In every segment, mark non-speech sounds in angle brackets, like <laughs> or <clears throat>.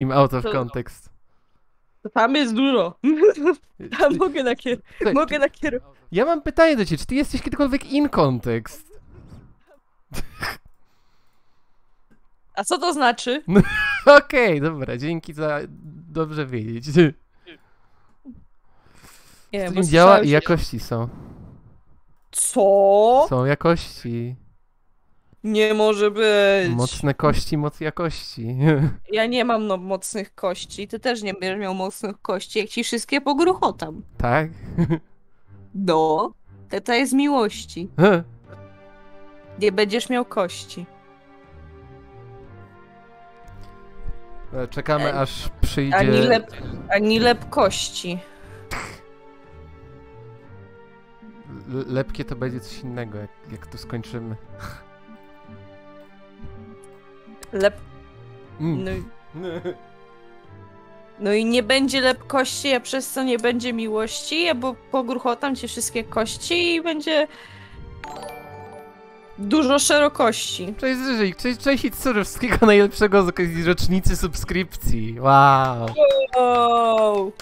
Im out of To- context. To tam jest dużo. <laughs> Tam mogę, nakier- Słuchaj, mogę nakierować. Ja mam pytanie do ciebie, czy ty jesteś kiedykolwiek in context? A co to znaczy? <laughs> Okej, dobra, dzięki za dobrze wiedzieć. <laughs> Nie bo działa i jakości są. Co? Są jakości. Nie może być. Mocne kości, moc jakości. <laughs> Ja nie mam no, mocnych kości. Ty też nie będziesz miał mocnych kości, jak ci wszystkie pogruchotam. tak? No. Teta jest miłości. <laughs> Nie będziesz miał kości. Czekamy Ej, aż przyjdzie... Ani lep, ani lep kości. Lepkie to będzie coś innego, jak, jak tu skończymy. Lep... Mm. No, i- <laughs> no i nie będzie lep kości, a przez co nie będzie miłości, bo pogruchotam ci wszystkie kości i będzie... Dużo szerokości. Cześć Żyżyk, cześć, cześć Hitsurowskiego, najlepszego z okazji rocznicy subskrypcji. Wow. Wow!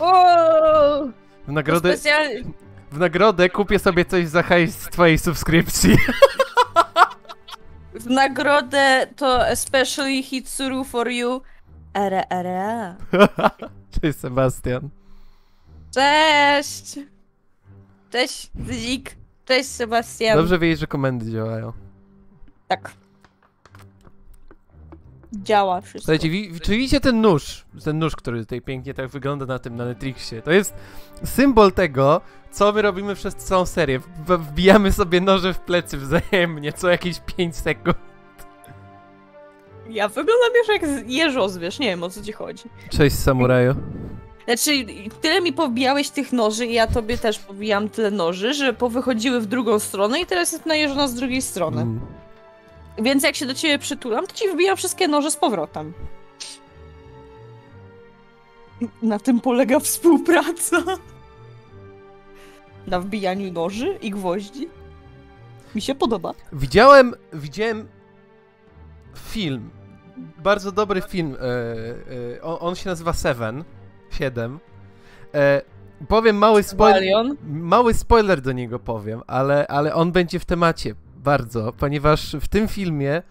Wow! W nagrodę, Specjalnie... w nagrodę kupię sobie coś za hajs z twojej subskrypcji. <laughs> W nagrodę to especially Hitsuru for you. Ara, ara. <laughs> Cześć Sebastian. Cześć! Cześć, Zik. Cześć, Sebastian. Dobrze wiedzieć, że komendy działają. Tak. Działa wszystko. Słuchajcie, wi- czy widzicie ten nóż? Ten nóż, który tutaj pięknie tak wygląda na tym, na Netflixie. To jest symbol tego, co my robimy przez całą serię. W- Wbijamy sobie noże w plecy wzajemnie, co jakieś 5 sekund. Ja wyglądam już jak jeżoz, wiesz, nie wiem o co ci chodzi. Cześć samuraju. Znaczy, tyle mi pobijałeś tych noży i ja tobie też pobijam tyle noży, że powychodziły w drugą stronę i teraz jest najeżona z drugiej strony. Mm. Więc jak się do ciebie przytulam, to ci wbijam wszystkie noże z powrotem. Na tym polega współpraca. Na wbijaniu noży i gwoździ. Mi się podoba. Widziałem, widziałem film, bardzo dobry film, e, e, on, on się nazywa Seven, 7. E, powiem mały spoiler, mały spoiler do niego powiem, ale, ale on będzie w temacie bardzo, ponieważ w tym filmie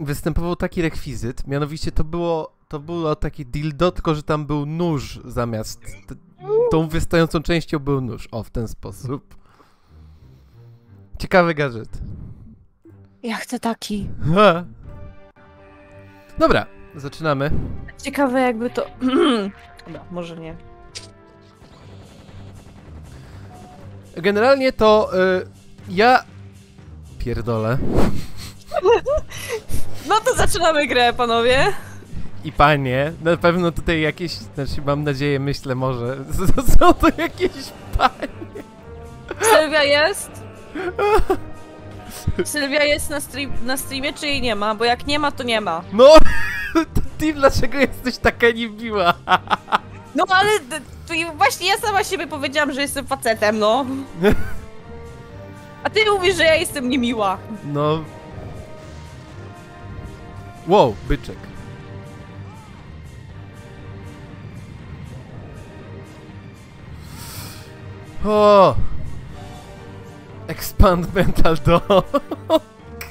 występował taki rekwizyt, mianowicie to było, to było takie dildo, tylko że tam był nóż zamiast, tą wystającą częścią był nóż, o w ten sposób. Ciekawy gadżet. Ja chcę taki. Ha. Dobra, zaczynamy. Ciekawe jakby to... <clears throat> Dobra, może nie. Generalnie to y, ja pierdolę No to zaczynamy grę, panowie. i panie, na pewno tutaj jakieś, znaczy mam nadzieję, myślę może, <laughs> są to jakieś panie. Sylwia jest? Sylwia jest na, stream, na streamie, czy jej nie ma? Bo jak nie ma, to nie ma. No, <laughs> to ty dlaczego jesteś taka niemiła? <laughs> No ale właśnie ja sama siebie powiedziałam, że jestem facetem, no. A ty mówisz, że ja jestem niemiła. No. Wow, byczek. O! Expand mental dog.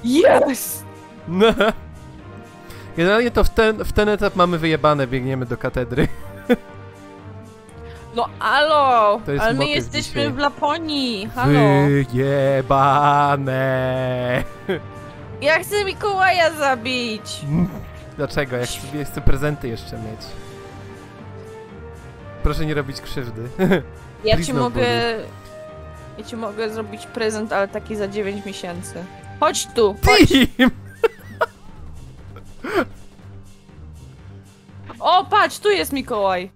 Yes! No. Generalnie to w ten, w ten etap mamy wyjebane, biegniemy do katedry. No alo! Jest Ale my jesteśmy dzisiaj. w Laponii, halo. Wyjebane! <laughs> Ja chcę Mikołaja zabić. Dlaczego? Ja chcę, ja chcę prezenty jeszcze mieć. Proszę nie robić krzywdy. <laughs> Ja Please ci no mogę... Ja ci mogę zrobić prezent, ale taki za 9 miesięcy. Chodź tu, chodź. Team! <laughs> O, patrz, tu jest Mikołaj.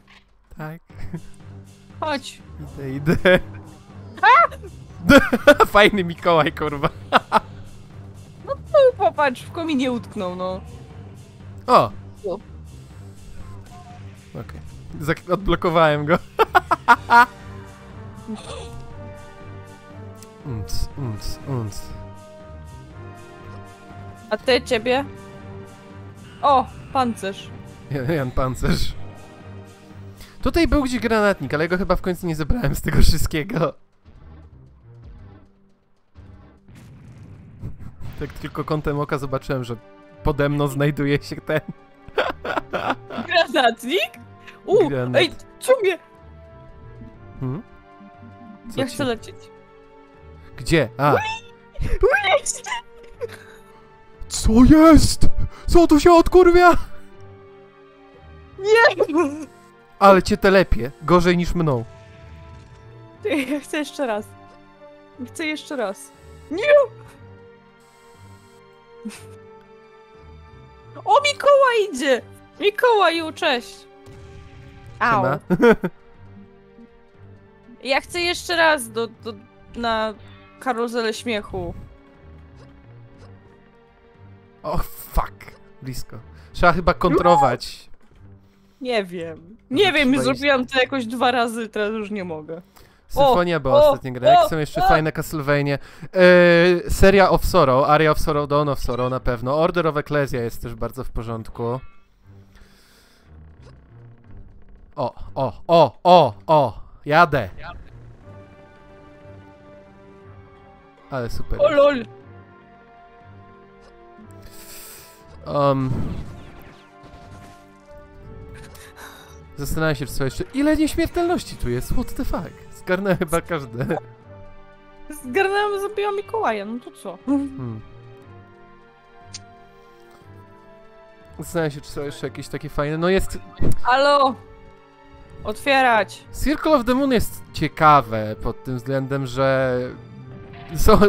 Tak, Chodź. idę, idę. <laughs> Fajny Mikołaj, kurwa. Tu, popatrz, w kominie utknął, no. O! Okej. Zak- Odblokowałem go. <laughs> Unc, unc, unc. A ty, ciebie? O, pancerz. Jan- Jan Pancerz. Tutaj był gdzieś granatnik, ale ja go chyba w końcu nie zebrałem z tego wszystkiego. <laughs> Tak tylko kątem oka zobaczyłem, że pode mną znajduje się ten <laughs> Granatnik? U, Granat. ej, co mnie? Hmm? Co Ja ci- chcę lecieć. Gdzie? A! Co jest? Co tu się odkurwia? Nie! Ale cię telepie. Gorzej niż mną. <laughs> Ja chcę jeszcze raz. Chcę jeszcze raz. Nie! O, Mikołaj idzie! Mikołaju, cześć! Au. Siema. <laughs> Ja chcę jeszcze raz do, do, na karuzelę śmiechu. O, fuck. Blisko. Trzeba chyba kontrować. Nie wiem. No Nie wiem, trzeba zrobiłam to jakoś dwa razy, teraz już nie mogę. Symfonia była ostatnia gra. Jak są jeszcze fajne Castlevania. E, seria of Sorrow, Aria of Sorrow, Dawn of Sorrow na pewno. Order of Ecclesia jest też bardzo w porządku. O, o, o, o, o! Jadę! Ale super. O lol! Um, zastanawiam się, czy co jeszcze. Ile nieśmiertelności tu jest? What the fuck? Zgarnę chyba każde. Zgarnęłam, zabiłam Mikołaja, no to co? Hmm. Zastanawiam się, czy są jeszcze jakieś takie fajne. No jest. Halo! Otwierać! Circle of the Moon jest ciekawe pod tym względem, że. Są.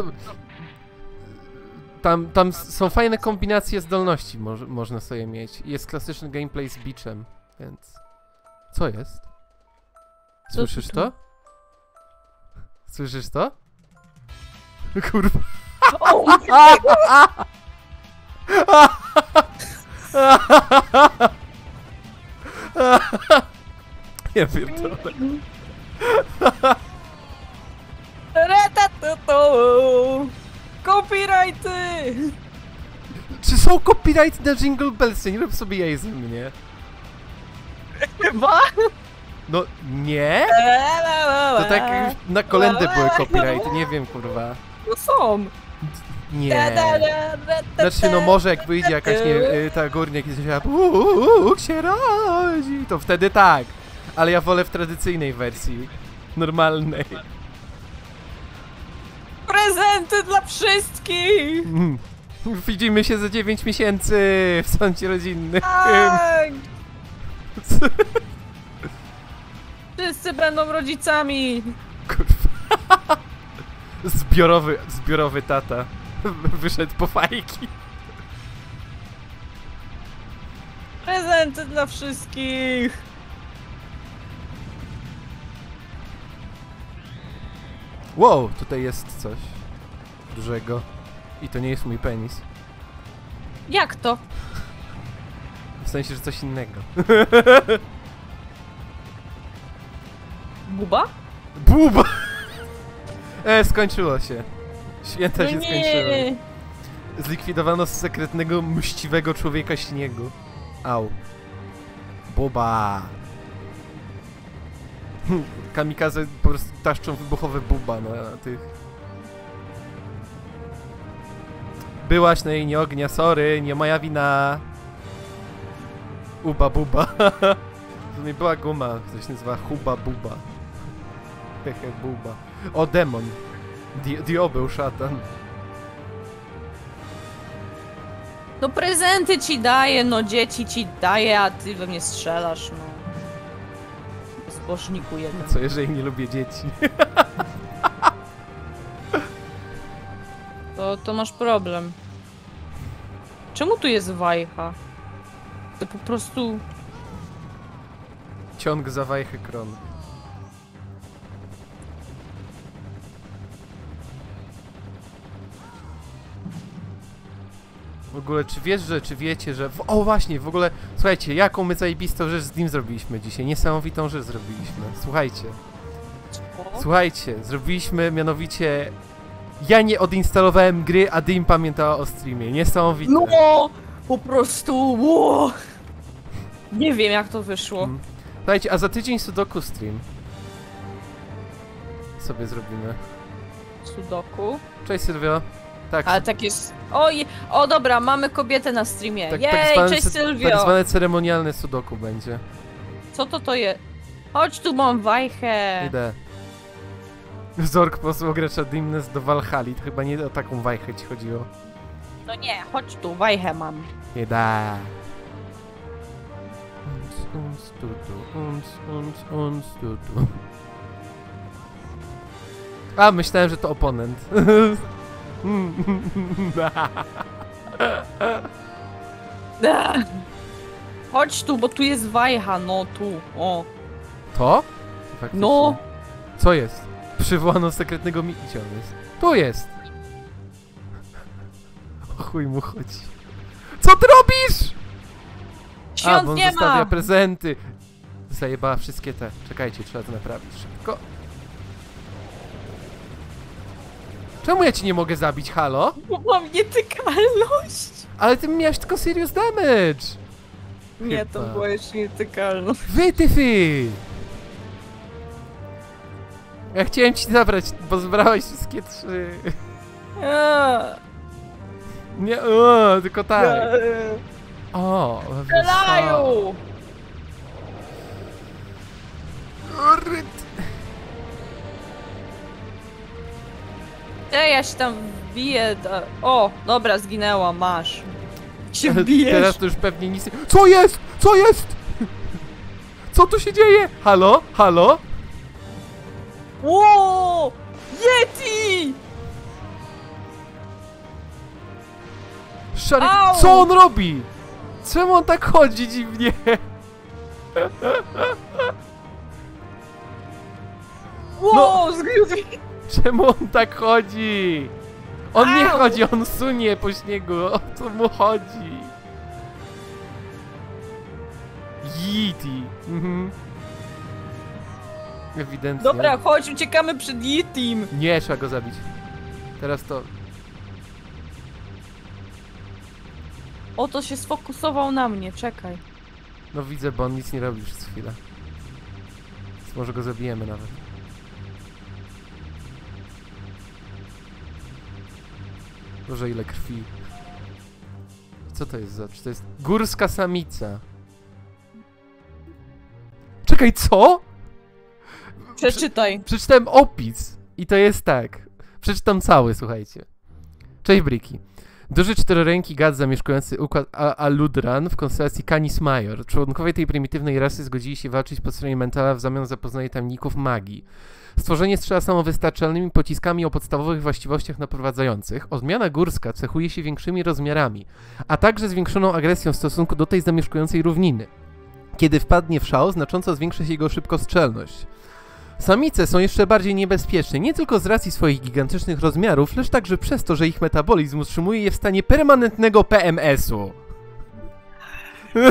Tam, tam są fajne kombinacje zdolności, moż, można sobie mieć. Jest klasyczny gameplay z beachem, więc. Co jest? Słyszysz to? Słyszysz <laughs> to? Kurwa. <laughs> Ja pierdolę. Retatutu! Copyrighty! Czy są copyright na Jingle Bells? Nie rób sobie jaj ze mnie. Chyba? No nie? To tak na kolendę były copyrighty, nie wiem kurwa. No są! Nie. Znaczy no może jak wyjdzie jakaś nie, y, ta górnia kiedyś się Bóg się rodzi, to wtedy tak. Ale ja wolę w tradycyjnej wersji. Normalnej. Prezenty dla wszystkich! Mm. Widzimy się za 9 miesięcy w sądzie rodzinnym. Tak! <laughs> Wszyscy będą rodzicami! Kurwa. Zbiorowy, zbiorowy tata. Wyszedł po fajki. Prezenty dla wszystkich! Wow, tutaj jest coś dużego. I to nie jest mój penis. Jak to? W sensie, że coś innego. <laughs> Buba? Buba! <laughs> E, skończyło się. Święta No się skończyły. nie! Zlikwidowano sekretnego, mściwego człowieka śniegu. Au. Buba. Hm, Kamikaze po prostu taszczą wybuchowe buba na tych... Byłaś na jej ognia, sorry, nie moja wina. Uba buba. <laughs> To nie była guma, się nazywa huba buba. Hehe buba. O, demon. Di diobeł szatan. No prezenty ci daję, no dzieci ci daję, a ty we mnie strzelasz, no. Zbożniku jeden. Co jeżeli nie lubię dzieci? To, to masz problem. Czemu tu jest wajcha? To po prostu... Ciąg za wajchy kron. W ogóle, czy wiesz, że, czy wiecie, że... O właśnie, w ogóle, słuchajcie, jaką my zajebistą rzecz z nim zrobiliśmy dzisiaj. Niesamowitą rzecz zrobiliśmy. Słuchajcie, słuchajcie, zrobiliśmy mianowicie... Ja nie odinstalowałem gry, a Dim pamiętała o streamie. Niesamowite. No! Po prostu... Ło! Nie wiem jak to wyszło. Mm. Słuchajcie, a za tydzień Sudoku stream. Sobie zrobimy. Sudoku. Cześć Sylwio. Tak, Ale tak jest... Oj, o dobra, mamy kobietę na streamie. tak, Jej, tak, zwane, cześć Sylwio. tak zwane ceremonialne Sudoku będzie. Co to to jest? Chodź tu, mam wajchę. Idę. Zork posłał gracza Dimnes do Valhalla. To chyba nie o taką wajchę ci chodziło. No nie, chodź tu, wajchę mam. Idę. Uns, uns, tu, tu, uns, uns, uns, tu, tu. A, myślałem, że to oponent. <laughs> <laughs> Chodź tu, bo tu jest wajcha, no tu, o. To? Faktycznie. No. Co jest? Przywołano sekretnego mi... Gdzie on jest? Tu jest! <laughs> O chuj mu chodzi. Co ty robisz? A, Świąt bo on nie zostawia ma! prezenty. Zajebała wszystkie te. Czekajcie, trzeba to naprawić szybko. Czemu ja ci nie mogę zabić, halo? Bo mam nietykalność. Ale ty miałeś tylko serious damage! Nie, to Chyba. była jeszcze nietykalność. Wytyfy! Ja chciałem ci zabrać, bo zbrałeś wszystkie trzy. Eee, Nie, o, tylko tak. eee, O, Strzelają! Urryt. Ej, ja się tam wbiję. Da... O, dobra, zginęła, masz. Się. Teraz to już pewnie nic nie... Co jest? Co jest? <laughs> Co tu się dzieje? Halo? Halo? Ło! Yeti! Szary... Au! Co on robi? Czemu on tak chodzi dziwnie? Ło, No. zgryzł. <laughs> Czemu on tak chodzi? On nie Au! chodzi, on sunie po śniegu. O co mu chodzi? Yeti. Mhm. Ewidentnie. Dobra, chodź, uciekamy przed Yetim. Nie, trzeba go zabić. Teraz to... Oto się sfokusował na mnie, czekaj. No widzę, bo on nic nie robi przez chwilę. Więc może go zabijemy nawet. Boże, ile krwi. Co to jest za... Czy to jest... Górska samica. Czekaj, co? Przeczytaj. Przeczytałem opis i to jest tak. Przeczytam cały, słuchajcie. Cześć Briki. Duży czteroręki gad zamieszkujący układ Aludran w konstelacji Canis Major. Członkowie tej prymitywnej rasy zgodzili się walczyć po stronie Mentala w zamian za poznanie tajemników magii. Stworzenie strzela samowystarczalnymi pociskami o podstawowych właściwościach naprowadzających. Odmiana górska cechuje się większymi rozmiarami, a także zwiększoną agresją w stosunku do tej zamieszkującej równiny. Kiedy wpadnie w szał, znacząco zwiększa się jego szybkostrzelność. Samice są jeszcze bardziej niebezpieczne, nie tylko z racji swoich gigantycznych rozmiarów, lecz także przez to, że ich metabolizm utrzymuje je w stanie permanentnego PMS-u. <laughs>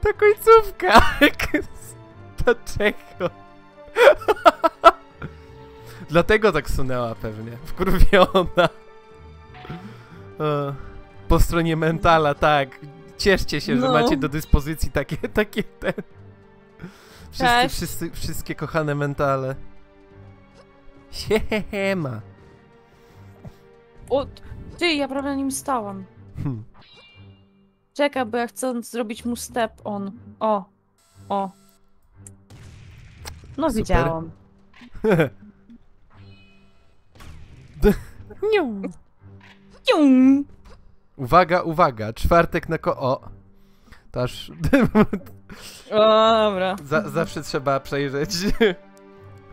Ta końcówka! Dlaczego? <laughs> Dlatego tak sunęła pewnie, wkurwiona. <laughs> Po stronie mentala, tak. Cieszcie się, że No. macie do dyspozycji takie, <laughs> takie te... Wszyscy, Cześć. wszyscy, wszystkie kochane mentale. Siema. O, ty, ja prawie na nim stałam. Hm. Czekaj, bo ja chcę zrobić mu step on. O, o. No Super. widziałam. <laughs> Niu. Cium. Uwaga, uwaga, czwartek na ko... O! To aż... <laughs> O, dobra. Za, zawsze trzeba przejrzeć.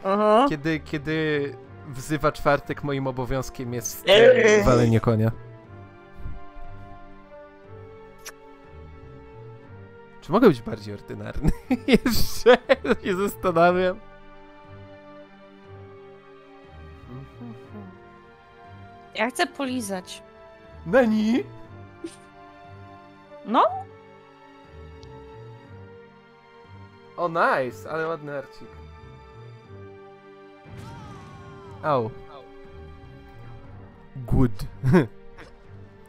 Aha. Kiedy, kiedy wzywa czwartek, moim obowiązkiem jest e, walenie konia. Czy mogę być bardziej ordynarny? <laughs> Jeszcze się zastanawiam. Ja chcę polizać. Nani? No? O, nice, ale ładny arcik. Au. Good. <laughs>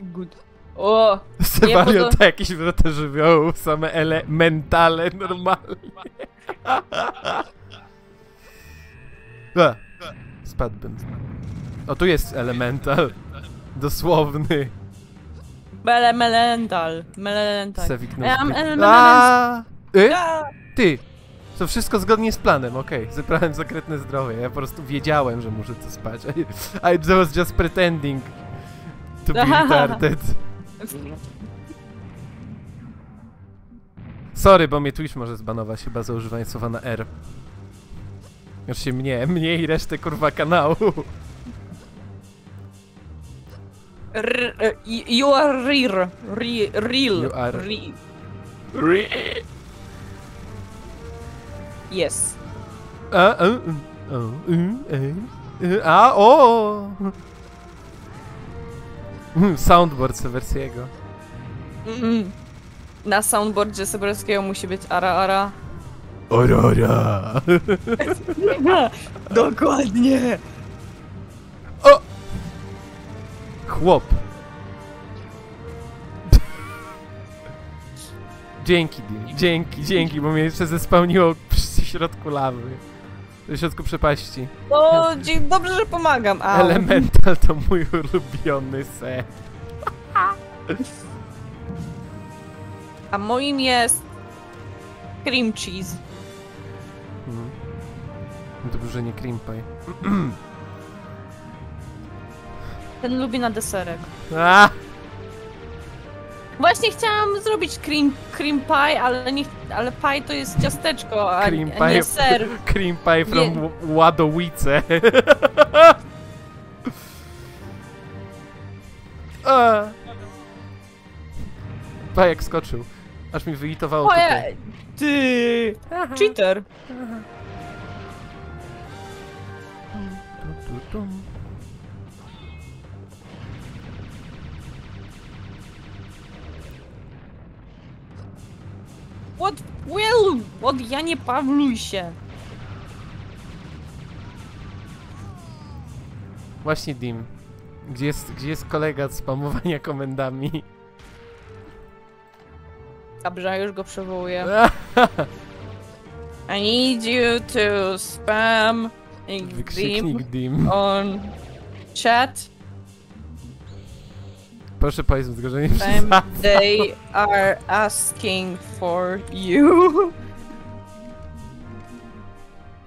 Good. O, <laughs> podoba- to jakiś wrota żywiołów, same elementale normalnie. <laughs> Spadłbym. O, tu jest elemental. Dosłowny. Mele, melental. Melental. Sewik Ja mam zbyt- element- A! Y? Ty! To wszystko zgodnie z planem, okej. <laughs> Zebrałem zakretne zdrowie. Ja po prostu wiedziałem, że muszę to spać. <laughs> I, I was just pretending to be <laughs> retarded. Sorry, bo mnie Twitch może zbanować chyba za używanie słowa na R. Się mnie, mnie i resztę kurwa kanału. R, e, you are real. Re, real. You are- Re, yes. A, a, a, o, y, e, a, o! <laughs> Soundboard Seversiego. Mm. Na soundboardzie Seberskiego musi być ara ara. Aurora! <laughs> Dokładnie. O! Chłop. Dzięki. Dzięki, dzięki, bo mnie jeszcze zespełniło w środku lawy. W środku przepaści. No, dobrze, że pomagam. Au. Elemental to mój ulubiony set. A moim jest cream cheese. Mhm. Dobrze, że nie cream pie. <clears throat> Ten lubi na deserek. A! Właśnie chciałam zrobić cream, cream pie, ale, nie, ale pie to jest ciasteczko, a, Cream pie. nie ser. <laughs> Cream pie from Ładowice. <laughs> A. Pajek skoczył. Aż mi wyitowało tutaj. Ty, cheater. Tu, tu, tu. What, well, od ja nie pawluj się. Właśnie Dim. Gdzie jest, gdzie jest kolega od spamowania komendami? Dobrze, już go przywołuję. <laughs> I need you to spam Wykrzyknik Dim. on chat Proszę Państwa, tylko że nie and przesadzam. they are asking for you.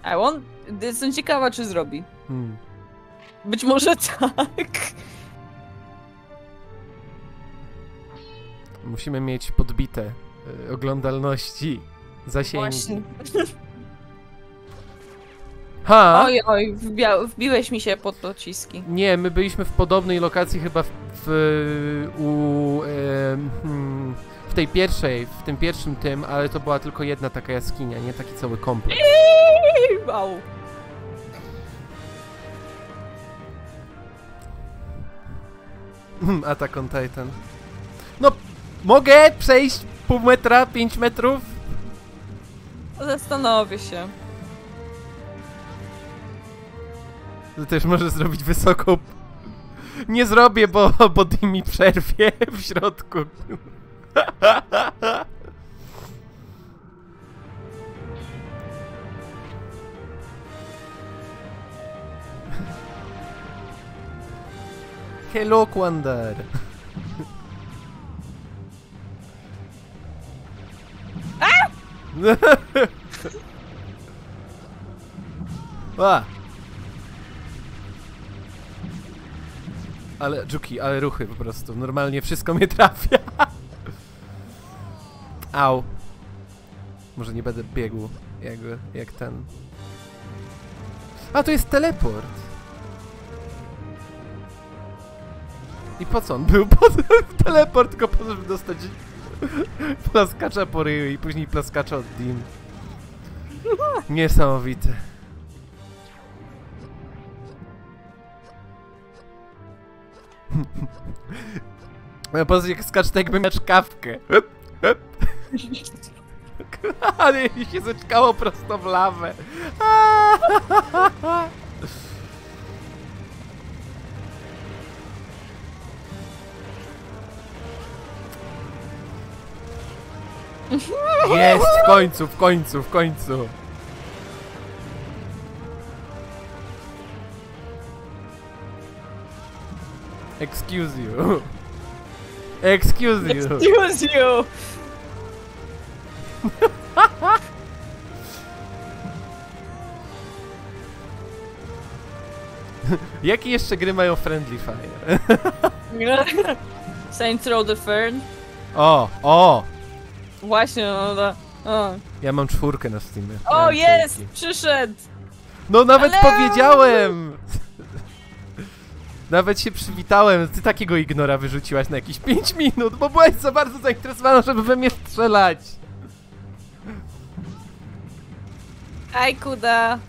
I want... Jestem ciekawa, czy zrobi. Hmm. Być może tak. Musimy mieć podbite y, oglądalności, zasięgi. Właśnie. Ha! Oj, oj, wbia- wbiłeś mi się pod pociski. Nie, my byliśmy w podobnej lokacji chyba w, w u, hmm, w tej pierwszej, w tym pierwszym tym, ale to była tylko jedna taka jaskinia, nie taki cały kompleks. Au. Hmm, Attack on Titan. No, mogę przejść pół metra, pięć metrów? Zastanowię się. To też może zrobić wysoką... Nie zrobię, bo, bo Dim mi przerwie w środku. <laughs> Hello, Quandar. A! <laughs> Ale, Juki, ale ruchy po prostu. Normalnie wszystko mnie trafia. Au. Może nie będę biegł jak, jak ten. A, to jest teleport. I po co on był? <laughs> Po teleport? Tylko po to, żeby dostać plaskacza po ryju i później plaskacza od Dim. Niesamowite. No po jak tak jakby miał kawkę. <laughs> Ale się zaczkało prosto w lawę. <laughs> Jest, w końcu, w końcu, w końcu. <laughs> Excuse you. Excuse you. Excuse <laughs> you! Jakie jeszcze gry mają Friendly Fire? <laughs> Saints Row the Fern. O, o! Właśnie, no to... O, Ja mam czwórkę na Steamie. o jest! Przyszedł! No nawet Ale- powiedziałem! Nawet się przywitałem, ty takiego ignora wyrzuciłaś na jakieś 5 minut, bo byłaś za bardzo zainteresowana, żeby we mnie strzelać. Aj, kuda!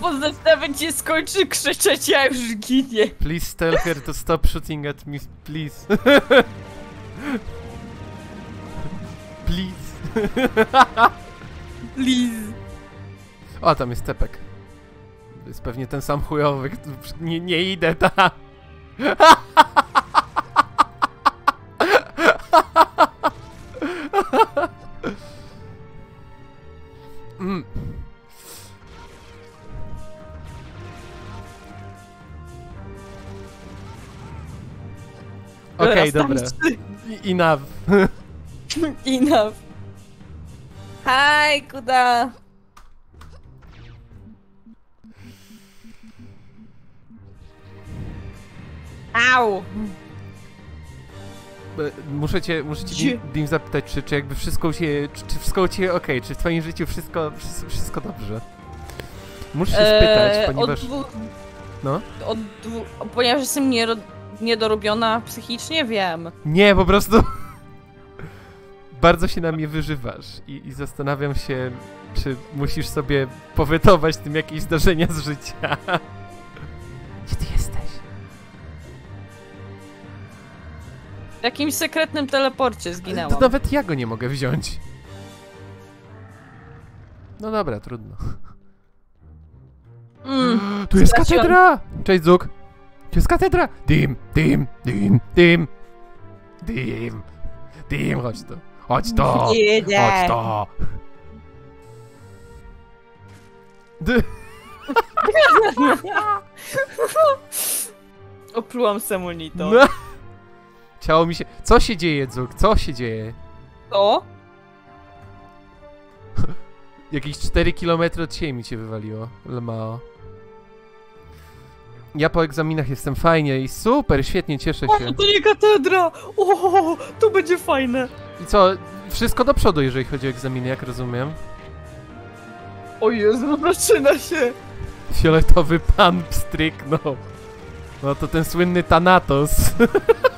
Postać nawet nie skończy krzyczeć, ja już ginie. Please tell her to stop shooting at me, please. <laughs> please. <laughs> Please. O, tam jest tepek. To jest pewnie ten sam chujowy, nie, nie idę tam. Mm. Okej, dobra. I- Enough. <laughs> Enough. Hi, kuda. Au! E, Muszę cię, muszę cię? Dim, zapytać, czy, czy jakby wszystko u ciebie, czy, czy wszystko u ciebie okej, czy w twoim życiu wszystko, wszystko, dobrze? Muszę się spytać, Eee, ponieważ... Od dwóch, No? od dwu, ponieważ jestem niero, niedorobiona psychicznie, wiem. Nie, po prostu... <laughs> Bardzo się na mnie wyżywasz i, i zastanawiam się, czy musisz sobie powetować tym jakieś zdarzenia z życia. <laughs> Gdzie ty jakimś sekretnym teleporcie zginęłam. To nawet ja go nie mogę wziąć. No dobra, trudno. Mm. <gasps> Tu jest Straciłam. katedra! Cześć, Zuk. Tu jest katedra! Dim, dim, dim, dim. Dim. Dim, chodź tu. Chodź tu. Chodź tu. D- <laughs> Oplułam no. Ciało mi się... Co się dzieje, Zuk? Co się dzieje? To? <laughs> Jakieś 4 km od siebie mi cię wywaliło, Lemao. Ja po egzaminach jestem fajnie i super, świetnie, cieszę się. to nie katedra! O, to będzie fajne. I co, wszystko do przodu, jeżeli chodzi o egzaminy, jak rozumiem. O Jezu, zaczyna się. Fioletowy pan pstryknął. No to ten słynny Thanatos. <laughs>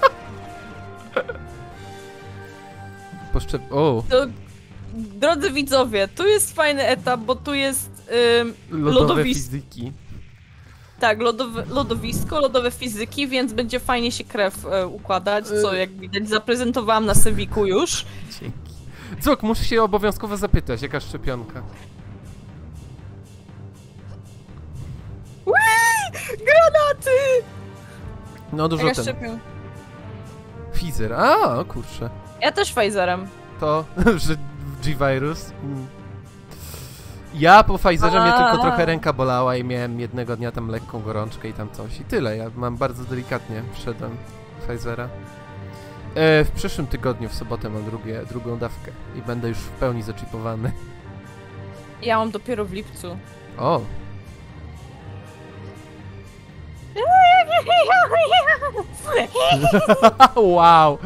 Poszczep... O, To, drodzy widzowie, tu jest fajny etap, bo tu jest ym, lodowe Lodowis- fizyki. tak, lodowe, lodowisko, lodowe fizyki, więc będzie fajnie się krew e, układać, co Y- jak widać zaprezentowałam na Sewiku już. Dzięki. Cuk, muszę się obowiązkowo zapytać, jaka szczepionka? Granaty! No dużo Jaka ten. szczepię? Pfizer. A, o kurczę. Ja też Pfizerem. To, <laughs> że G-Virus. Mm. Ja po Pfizerze mnie tylko trochę ręka bolała i miałem jednego dnia tam lekką gorączkę i tam coś. I tyle, ja mam bardzo delikatnie wszedłem Pfizera. E, w przyszłym tygodniu, w sobotę mam drugie, drugą dawkę i będę już w pełni zaczipowany. <laughs> Ja mam dopiero w lipcu. O, <laughs> wow!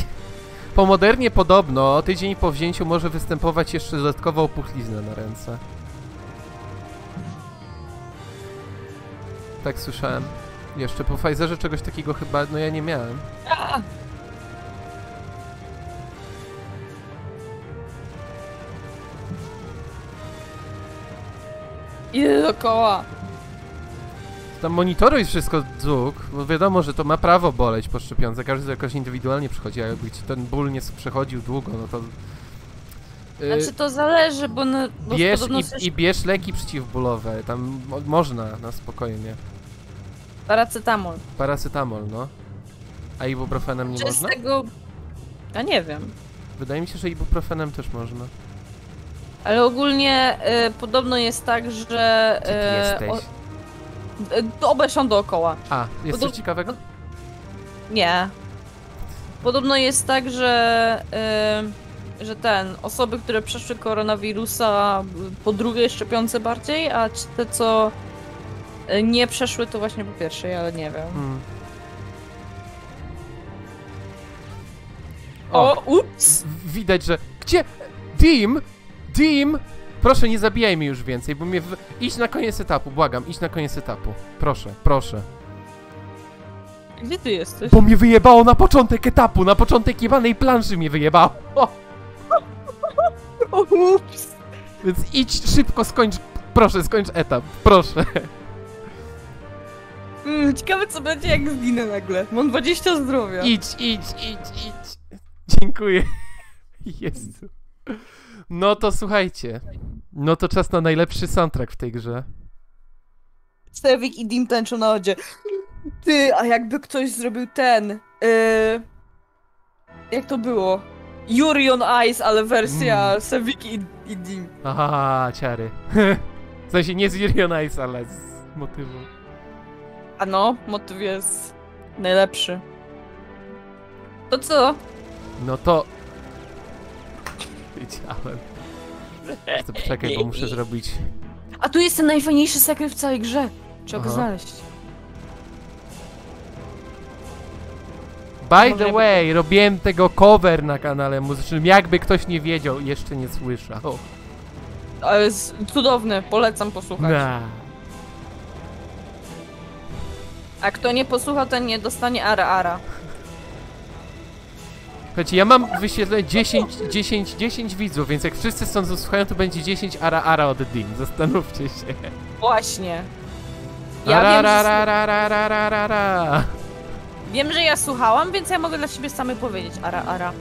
<laughs> Po modernie podobno tydzień po wzięciu może występować jeszcze dodatkowa opuchlizna na ręce. Tak słyszałem. Jeszcze po Pfizerze czegoś takiego chyba, no ja nie miałem. Idę dookoła. Tam monitoruj wszystko, Dzuk, bo wiadomo, że to ma prawo boleć po szczepionce, każdy to jakoś indywidualnie przychodzi, a jakby ci ten ból nie przechodził długo, no to y, Znaczy to zależy, bo, na, bo bierz i, też i bierz leki przeciwbólowe, tam mo można na spokojnie. paracetamol. Paracetamol, no. A ibuprofenem nie Czy z można? tego... Ja nie wiem. Wydaje mi się, że ibuprofenem też można. Ale ogólnie y, podobno jest tak, że... Gdzie ty y, jesteś? o- y, obeszłam dookoła. A, jest coś Podob- ciekawego? Nie. Podobno jest tak, że, y, że ten, osoby, które przeszły koronawirusa po drugiej szczepionce bardziej, a te, co y, nie przeszły, to właśnie po pierwszej, ale nie wiem. Hmm. O, ups! W- Widać, że... Gdzie? Dim! Dim! Proszę, nie zabijaj mnie już więcej, bo mnie... W... Idź na koniec etapu, błagam, idź na koniec etapu. Proszę, proszę. Gdzie ty jesteś? Bo mnie wyjebało na początek etapu, na początek jebanej planszy mnie wyjebało. <laughs> Ups! Więc idź szybko, skończ... Proszę, skończ etap, proszę. Mm, ciekawe co będzie jak zginę nagle. Mam 20 zdrowia. Idź, idź, idź, idź. Dziękuję. <laughs> Jezu. No to słuchajcie. No to czas na najlepszy soundtrack w tej grze. Stewik i Dim tańczą na odzie. Ty, a jakby ktoś zrobił ten... Yy... Jak to było? Yuri on Ice, ale wersja Mm. Stewik i, i Dim. Aha, ciary. <laughs> W sensie nie z Yuri Ice, ale z motywu. A no, motyw jest najlepszy. To co? No to... Wiedziałem. To poczekaj, bo muszę zrobić... A tu jest ten najfajniejszy sekret w całej grze. Trzeba go Aha. znaleźć. By the way, robiłem tego cover na kanale muzycznym, jakby ktoś nie wiedział jeszcze nie słyszał. Ale jest cudowny, polecam posłuchać. A kto nie posłucha, ten nie dostanie ara ara. Słuchajcie, ja mam wyświetlone 10, 10, 10 widzów, więc jak wszyscy stąd zasłuchają, to będzie 10 ara ara od Dim. Zastanówcie się. Właśnie. Ja Ara, wiem, ra, że, ra, ra, ra, ra, ra, ra, ra. wiem, że ja słuchałam, więc ja mogę dla siebie samej powiedzieć ara ara.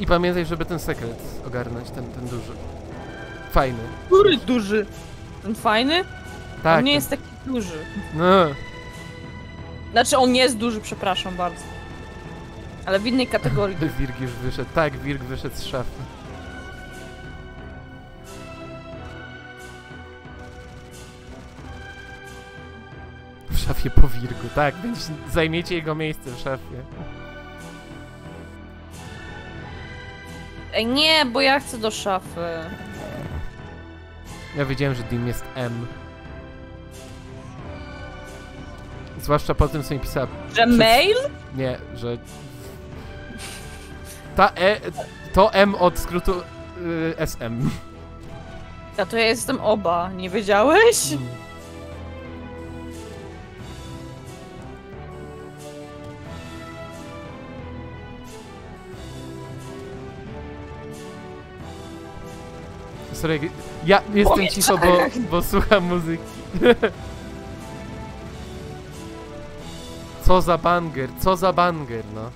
I pamiętaj, żeby ten sekret ogarnąć, ten, ten duży. Fajny. Który duży? Ten fajny? Tak. On nie jest taki duży. No. Znaczy on jest duży, przepraszam bardzo. Ale w innej kategorii. <laughs> Wirk już wyszedł. Tak, Wirk wyszedł z szafy. W szafie po Wirgu, tak. Będzie, zajmiecie jego miejsce w szafie. Ej, nie, bo ja chcę do szafy. Ja wiedziałem, że Dim jest M. Zwłaszcza po tym, co mi pisała. Że mail? Nie, że. Ta E. To M od skrótu y, SM. A to ja jestem oba, nie wiedziałeś? Sorry, jak- ja jestem cicho, bo, bo słucham muzyki. <laughs> Co za banger, co za banger, no.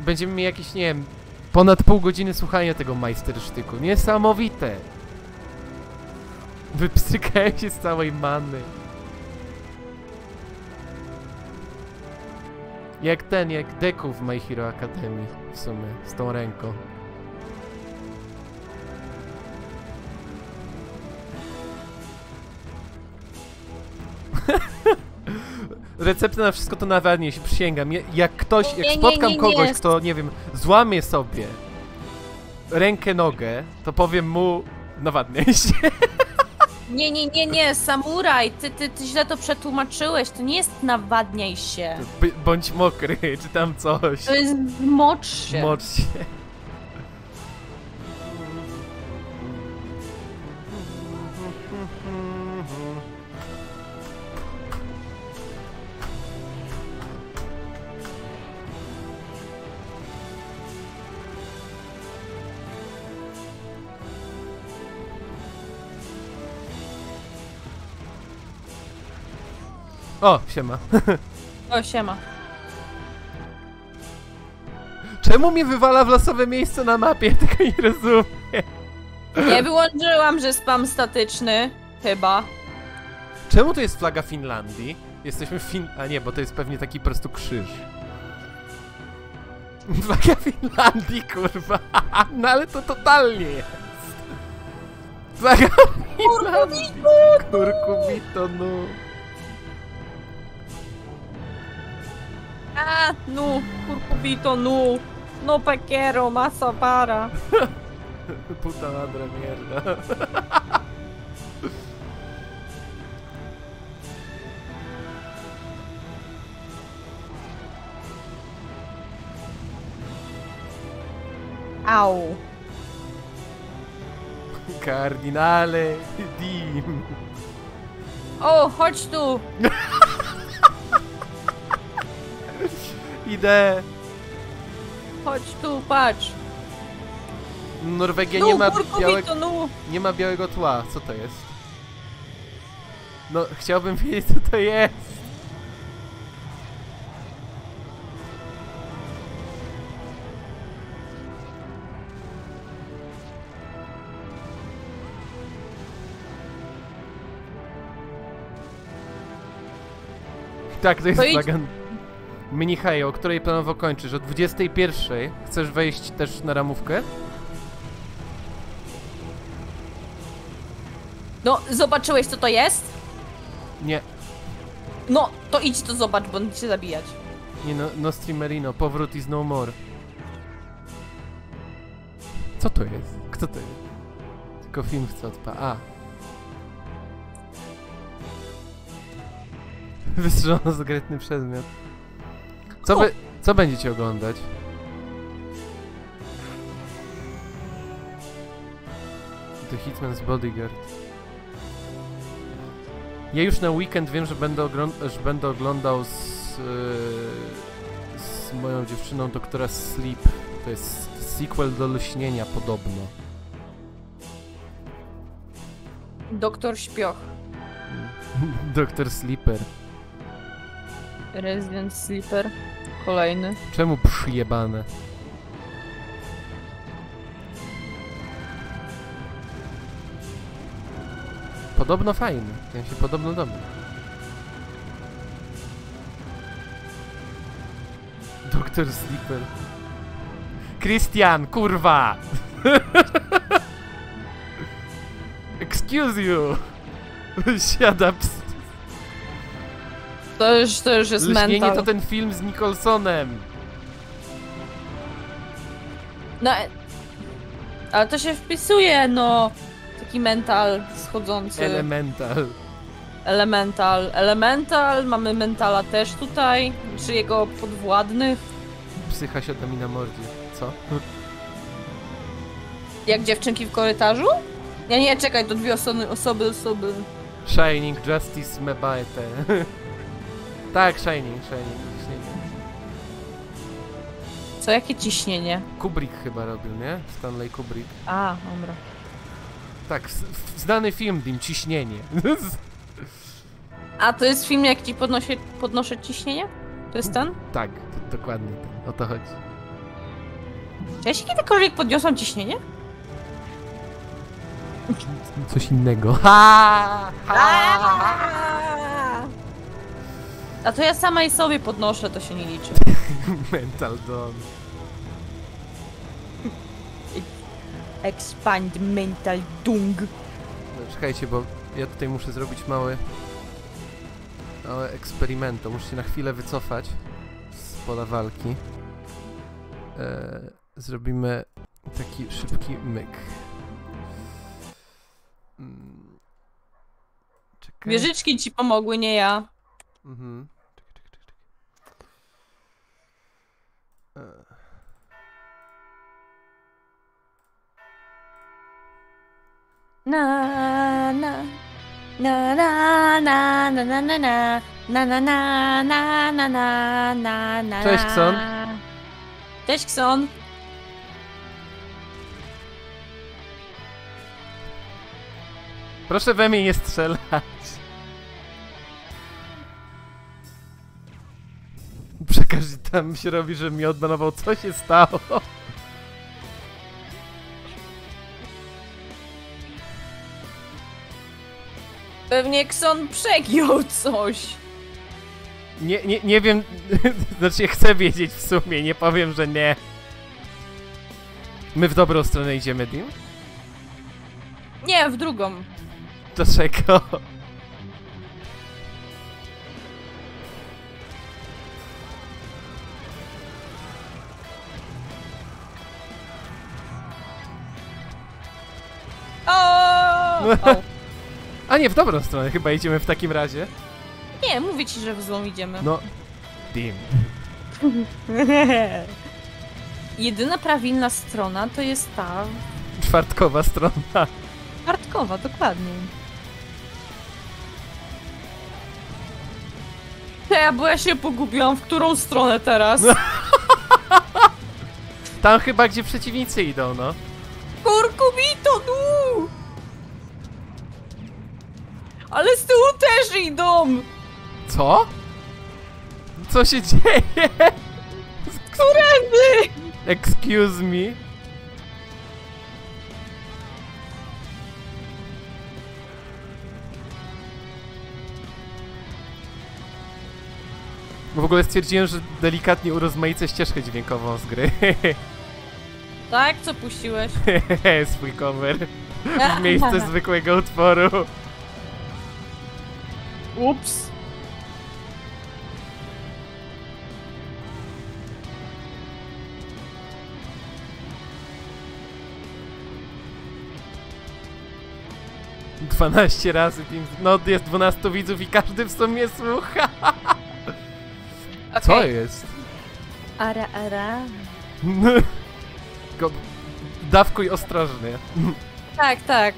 Będziemy mieli jakieś, nie wiem, ponad pół godziny słuchania tego majstersztyku. Niesamowite! Wypstrykałem się z całej many. Jak ten, jak Deku w My Hero Academy w sumie, z tą ręką. Recepta na wszystko to nawadnie się, przysięgam. Ja- Jak ktoś, Nie, jak nie, spotkam nie, nie. kogoś, kto, nie wiem, złamie sobie rękę, nogę, to powiem mu, nawadniaj <laughs> się. Nie, nie, nie, nie, samuraj, ty, ty, ty źle to przetłumaczyłeś, to nie jest nawadniaj się. B- bądź mokry, <laughs> czy tam coś. To jest mocz się. Mocz się. O, siema. <laughs> O, siema. Czemu mnie wywala w losowe miejsce na mapie? <laughs> Tego nie rozumiem. Nie wyłączyłam, że spam statyczny. Chyba. Czemu to jest flaga Finlandii? Jesteśmy w Fin... A nie, bo to jest pewnie taki po prostu krzyż. <laughs> Flaga Finlandii, kurwa. No ale to totalnie jest. Flaga Finlandii. Kurkubito, no. Ah, nu, curcubito nu, no paquero massa para. <laughs> Puta madre merda. <laughs> Au. Cardinale, di. Oh, hoje tu. <laughs> <laughs> Idę. Chodź tu, patrz. Norwegia No, nie ma białego, no. nie ma białego tła. Co to jest? No, chciałbym wiedzieć co to jest. Tak, to jest To idź- Mnichaj, o której planowo kończysz? O 21. Chcesz wejść też na ramówkę? No, zobaczyłeś co to jest? Nie, No, to idź to zobacz, bo będę cię zabijać. nie no, no Streamerino, powrót is no more. Co to jest? Kto to jest? Tylko film chce odpa... A. <laughs> Wystrzelono zagretny przedmiot. Co, wy, co będziecie oglądać? The Hitman's Bodyguard. Ja już na weekend wiem, że będę, że będę oglądał z, yy, z moją dziewczyną doktora Sleep. To jest sequel do Lśnienia podobno. Doktor Śpioch. <laughs> Doktor Sleeper. Resident Sleeper. Kolejny. Czemu przyjebane? Podobno fajny. Ten się podobno dobry. Doktor Sleeper. Christian, kurwa! <laughs> Excuse you! <laughs> Shut up. To już, to już jest Lśnienie mental. to ten film z Nicholsonem. No, e- ale to się wpisuje, no. Taki mental schodzący. Elemental. Elemental. Elemental, mamy mentala też tutaj, czy jego podwładnych. Psycha siada mi na mordzie. Co? Jak dziewczynki w korytarzu? Nie, nie, czekaj, to dwie osoby, osoby, osoby. Shining Justice Mebaete. <laughs> tak, Shining, Shining. Ciśnienie. Co, jakie ciśnienie? Kubrick chyba robił, nie? Stanley Kubrick. A, dobra. Tak, s- znany film, Dim, Ciśnienie. <laughs> A to jest film, jak ci podnosi, podnoszę ciśnienie? To jest ten? tak, to, dokładnie ten, o to chodzi. Czy ja się kiedykolwiek podniosłam ciśnienie? Coś innego. <laughs> Ha! A to ja sama i sobie podnoszę, to się nie liczy. <laughs> Mental Dawn. Expand mental dung. No, czekajcie, bo ja tutaj muszę zrobić mały... Małe eksperimento. Muszę się na chwilę wycofać z pola walki. E, zrobimy taki szybki myk. Mm. Czekaj. Wieżyczki ci pomogły, nie ja. Mhm. Czekaj, czekaj, czekaj, czekaj. E. Na na na na na na na na na na na na na na na na na Cześć, Kson. Cześć Kson. Proszę we mnie nie strzelać. Każdy tam się robi, że mi odbanował. Co się stało? Pewnie Kson przegiął coś. Nie, nie, nie wiem, <laughs> znaczy chcę wiedzieć w sumie, nie powiem, że nie. My w dobrą stronę idziemy, Dim? Nie, w drugą. Dlaczego? O! <laughs> o. A nie, w dobrą stronę chyba idziemy w takim razie. Nie, mówię ci, że w złą idziemy. No, Dim. <laughs> Jedyna prawilna strona to jest ta Czwartkowa strona. kartkowa, dokładnie. Ja, bo ja się pogubiłam, w którą stronę teraz. <laughs> Tam chyba, gdzie przeciwnicy idą, no. Kurkumito, nu! Ale z tyłu też idą! Co? Co się dzieje? Którędy? Excuse me. Bo w ogóle stwierdziłem, że delikatnie urozmaicę ścieżkę dźwiękową z gry. <laughs> Tak, co puściłeś? Swój cover. W miejsce <laughs> zwykłego utworu. Ups. Dwanaście razy Teams. No jest 12 widzów i każdy w sumie słucha. Co Okej. jest? Ara, ara. <laughs> Dawkuj ostrożnie. Tak, tak.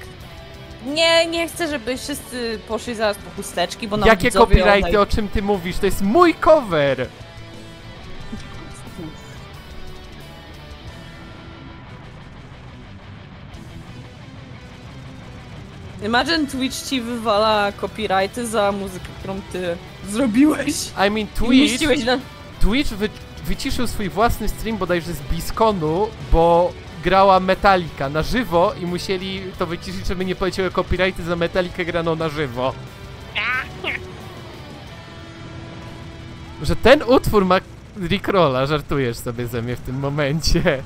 Nie, nie chcę, żeby wszyscy poszli zaraz po chusteczki, bo nam Jakie copyrighty, o czym ty mówisz? To jest mój cover! Imagine Twitch ci wywala copyrighty za muzykę, którą ty zrobiłeś. I mean, Twitch, na... Twitch wy, wyciszył swój własny stream bodajże z BlizzConu, bo grała Metallica na żywo i musieli to wyciszyć, żeby nie poleciały copyrighty za Metallicę graną na żywo. Że ten utwór ma Rickrolla, żartujesz sobie ze mnie w tym momencie.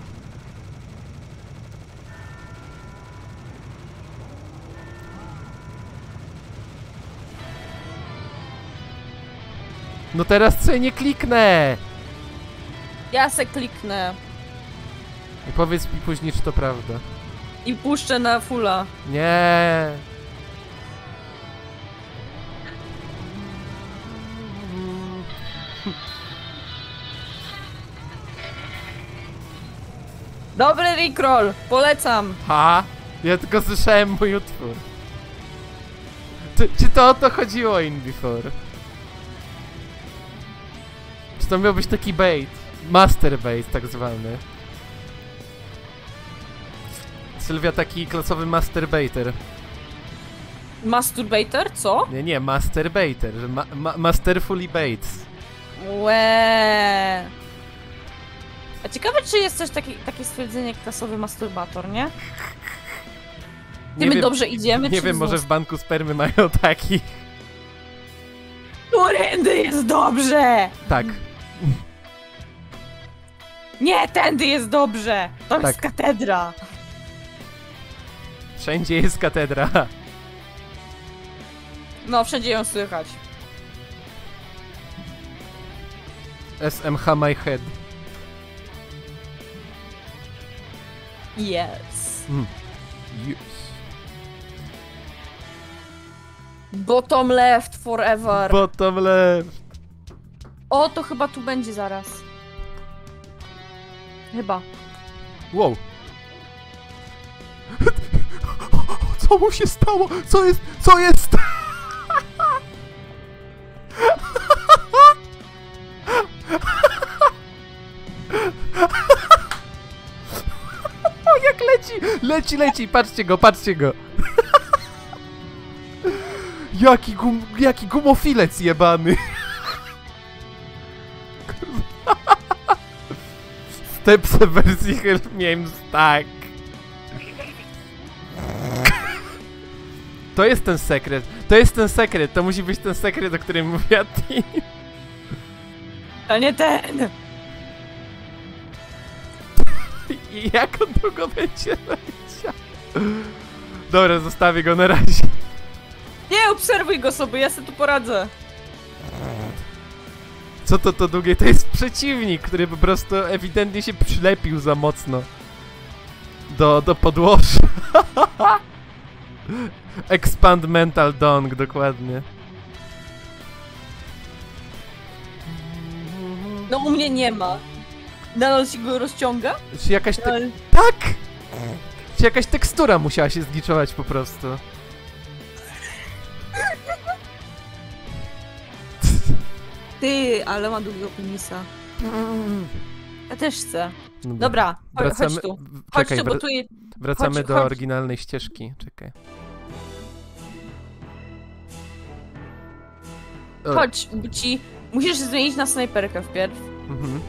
No teraz co nie kliknę! Ja se kliknę I powiedz mi później, czy to prawda. i puszczę na fulla. Nie. Dobry Rickroll, polecam. Ha? Ja tylko słyszałem mój utwór. Czy, czy to o to chodziło in before? Czy to miał być taki bait? Master bait tak zwany. Sylwia taki klasowy masturbator. Masturbator, co? Nie, nie, masturbator, ma, ma, masterfully baits. Łe. A ciekawe, czy jest coś taki, takie stwierdzenie jak klasowy masturbator, nie? Ty Nie my wiem, dobrze idziemy, nie czy wiem, może w banku spermy mają taki. Którędy jest dobrze! Tak. Nie, tędy jest dobrze! To Tak. jest katedra! Wszędzie jest katedra. No, wszędzie ją słychać. SMH my head. Yes. Yes. Bottom left forever. Bottom left. O, to chyba tu będzie zaraz. Chyba. Wow. Co mu się stało? Co jest? Co jest? O, jak leci! Leci, leci! Patrzcie go, patrzcie go! Jaki gum... Jaki gumofilec jebany! Kurwa. Steps w wersji Help miałem tak. To jest ten sekret. To jest ten sekret. To musi być ten sekret, o którym mówiła Tim. To nie ten! <laughs> I jak on długo będzie leciał? Dobra, zostawię go na razie. Nie, obserwuj go sobie, ja sobie tu poradzę. Co to to długie? To jest przeciwnik, który po prostu ewidentnie się przylepił za mocno. Do, do podłoża. <laughs> Expand Mental Dong, dokładnie. No u mnie nie ma. Nadal się go rozciąga? Czy jakaś te... Ale... Tak! Czy jakaś tekstura musiała się zgliczować po prostu? Ty, ale ma długiego penisa. Ja też chcę. Dobra, Wracamy, chodź tu. Chodź czekaj, tu, bo tu je... wracamy chodź, do chodź. oryginalnej ścieżki. Czekaj. Chodź, bo ci... Musisz zmienić na snajperkę wpierw. Mhm.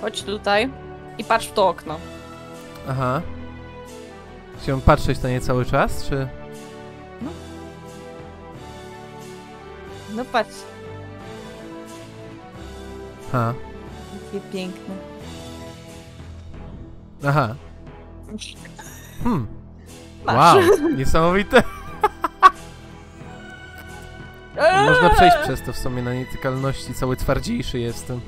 Chodź tutaj i patrz w to okno. Aha. Chciałem patrzeć na nie cały czas, czy... No patrz, Ha. jakie piękne. Aha. Hmm. Masz. Wow, niesamowite. <laughs> Eee! Można przejść przez to w sumie na nietykalności, cały twardziejszy jestem.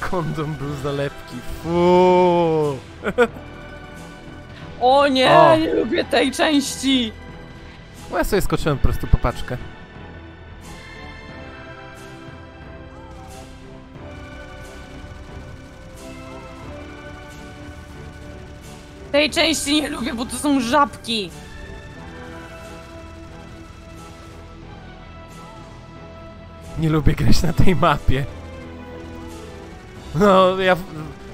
Kondom był za lepki. Fuuu. O nie, O. nie lubię tej części! No ja sobie skoczyłem po prostu po Tej części nie lubię, bo to są żabki. Nie lubię grać na tej mapie. No, ja w,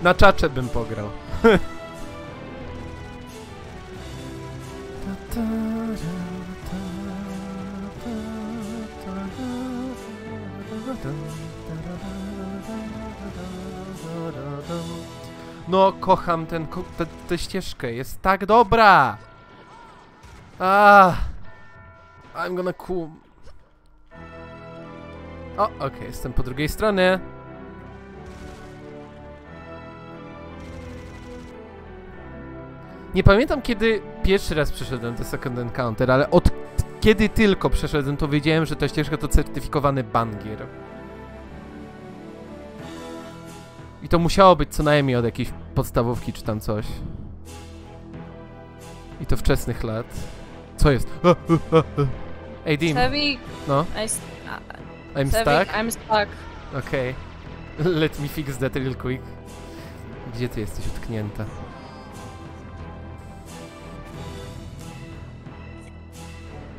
na czacze bym pograł. <laughs> No, kocham ten, ko- tę- tę ścieżkę, jest tak dobra! Ah, I'm gonna cool. O, okej, jestem po drugiej stronie. Nie pamiętam kiedy pierwszy raz przeszedłem The Second Encounter, ale od kiedy tylko przeszedłem, to wiedziałem, że ta ścieżka to certyfikowany bangier. I to musiało być co najmniej od jakiejś podstawówki czy tam coś. I to wczesnych lat. Co jest? Ej, Dim, Sevik, no, I I'm stuck. I'm stuck. Okej. <laughs> Let me fix that real quick. Gdzie ty jesteś utknięta?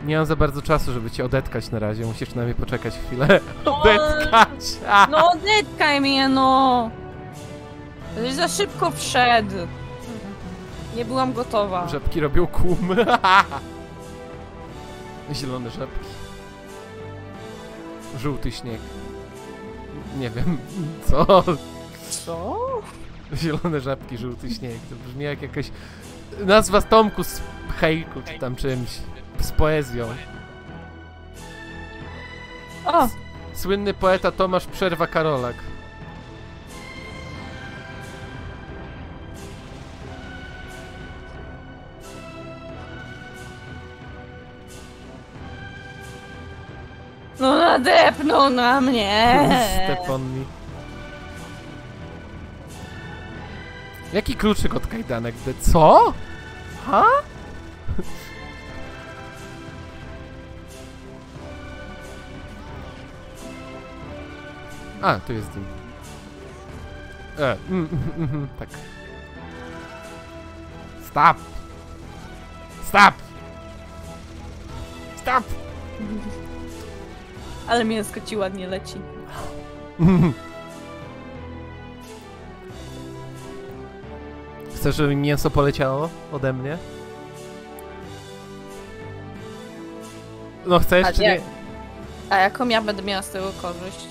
Nie mam za bardzo czasu, żeby cię odetkać na razie. Musisz na mnie poczekać chwilę. <laughs> No, Odetkać! No odetkaj mnie, no! Żeś za szybko wszedł. Nie byłam gotowa. Żabki robią kum. <laughs> Zielone żabki. Żółty śnieg. Nie wiem, <laughs> co? Co? Zielone żabki, żółty śnieg. To brzmi jak jakaś nazwa z Tomku z hejku czy tam czymś. Z poezją. O! Słynny poeta Tomasz Przerwa Karolak. No nadepnął na mnie! Steponni. Jaki kluczyk od kajdanek? De- Co? Ha? A, tu jest dim. E, mm, mm, mm, tak. Stop! Stop! Stop! Ale mięsko ci ładnie leci. <laughs> Chcesz, żeby mi mięso poleciało ode mnie? No chcesz, A czy nie. nie? A jaką ja będę miała z tego korzyść?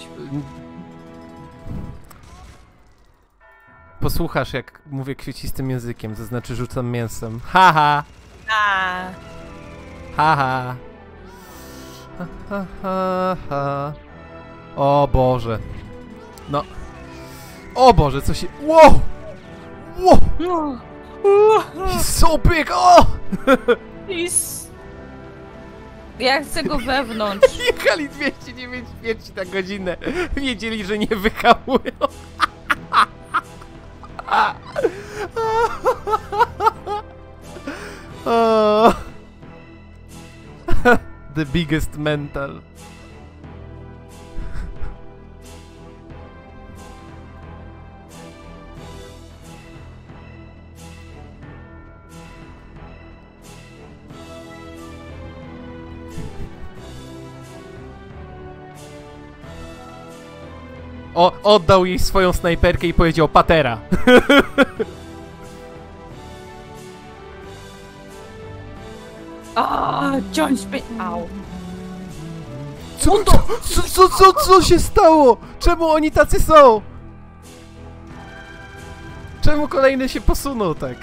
Posłuchasz, jak mówię kwiecistym językiem, to znaczy rzucam mięsem. Haha! A, Haha! Ha, ha, ha, ha. O Boże. No. O Boże, co się... Wow! Wow! no. He's so big! O! Is... Ja chcę go wewnątrz. <laughs> Jechali 209 śmierci na godzinę. Wiedzieli, że nie wyhamują. <laughs> The biggest mental. O, oddał jej swoją snajperkę i powiedział patera. <laughs> A, ciąć mnie. Au. Co, co, co, co, co się stało? Czemu oni tacy są? Czemu kolejny się posunął tak?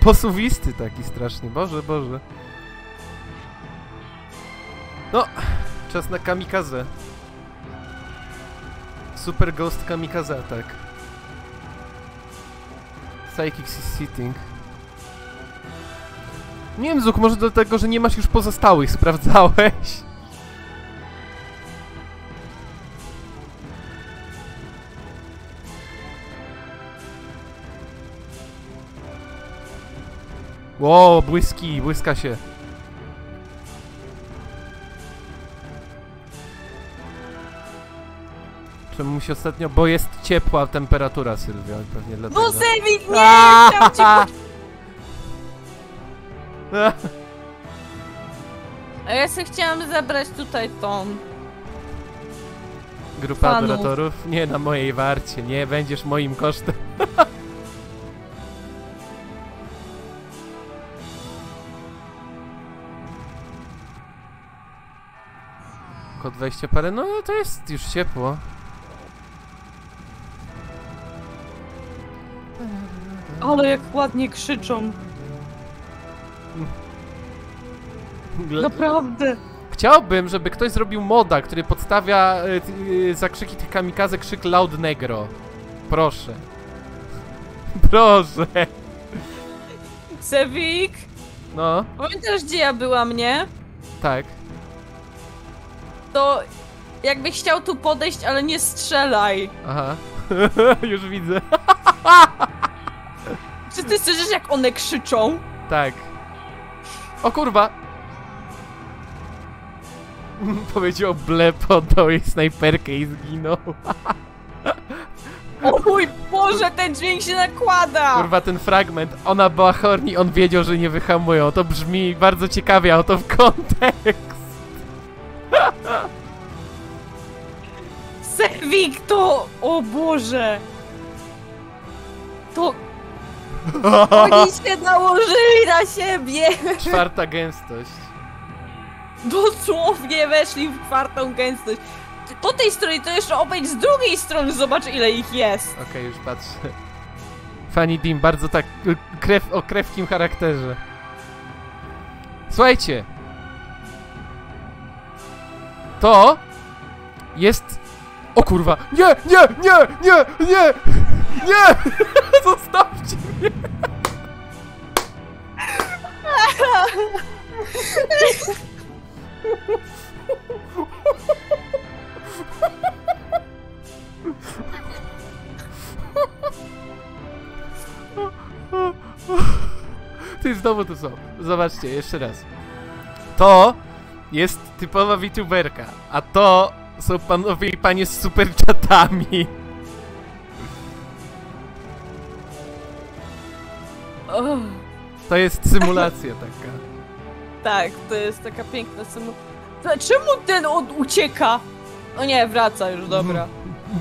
Posuwisty taki strasznie, Boże, Boże. No, czas na kamikaze. Super Ghost Kamikaze Attack. Psychic is sitting. Nie wiem, Zuk, może dlatego, że nie masz już pozostałych, <laughs> sprawdzałeś? Ło, błyski, błyska się. Czemu mu się ostatnio... Bo jest ciepła temperatura, Sylwia, pewnie dlatego. No Sewik, nie! <laughs> Chciałam cię <laughs> A ja sobie chciałam zebrać tutaj tą. Grupa Fanów. adoratorów? Nie na mojej warcie, nie będziesz moim kosztem. <laughs> Kod 20 parę, no to jest już ciepło. Ale jak ładnie krzyczą. Naprawdę. Chciałbym, żeby ktoś zrobił moda, który podstawia y, y, za krzyki tych kamikaze krzyk Loud Negro. Proszę. <laughs> Proszę. Sewik, No, pamiętasz gdzie ja byłam, nie? tak. To jakbyś chciał tu podejść, ale nie strzelaj. Aha. <laughs> Już widzę. Czy ty słyszysz jak one krzyczą? Tak. O kurwa! <laughs> Powiedział blep, oddał jej snajperkę i zginął. O mój Boże, ten dźwięk się nakłada! Kurwa, ten fragment. Ona była horni, on wiedział, że nie wyhamują. To brzmi bardzo ciekawie, out of context. <laughs> Sewik to... O Boże! To... <laughs> Oni się nałożyli na siebie! Czwarta gęstość. Dosłownie weszli w czwartą gęstość. Po tej stronie to jeszcze obejdź z drugiej strony, zobacz ile ich jest. Okej, już patrzę. Fanny Dim, bardzo tak y, krew o krewkim charakterze. Słuchajcie. To jest... O kurwa! Nie, nie, nie, nie, nie! Nie! <laughs> Zostawcie mnie! <laughs> Ty znowu to są. Zobaczcie, jeszcze raz. To jest typowa VTuberka, a to są panowie i panie z super chatami. Oh, To jest symulacja taka. Tak, to jest taka piękna symulacja. Czemu ten on ucieka? O nie, wraca już, dobra.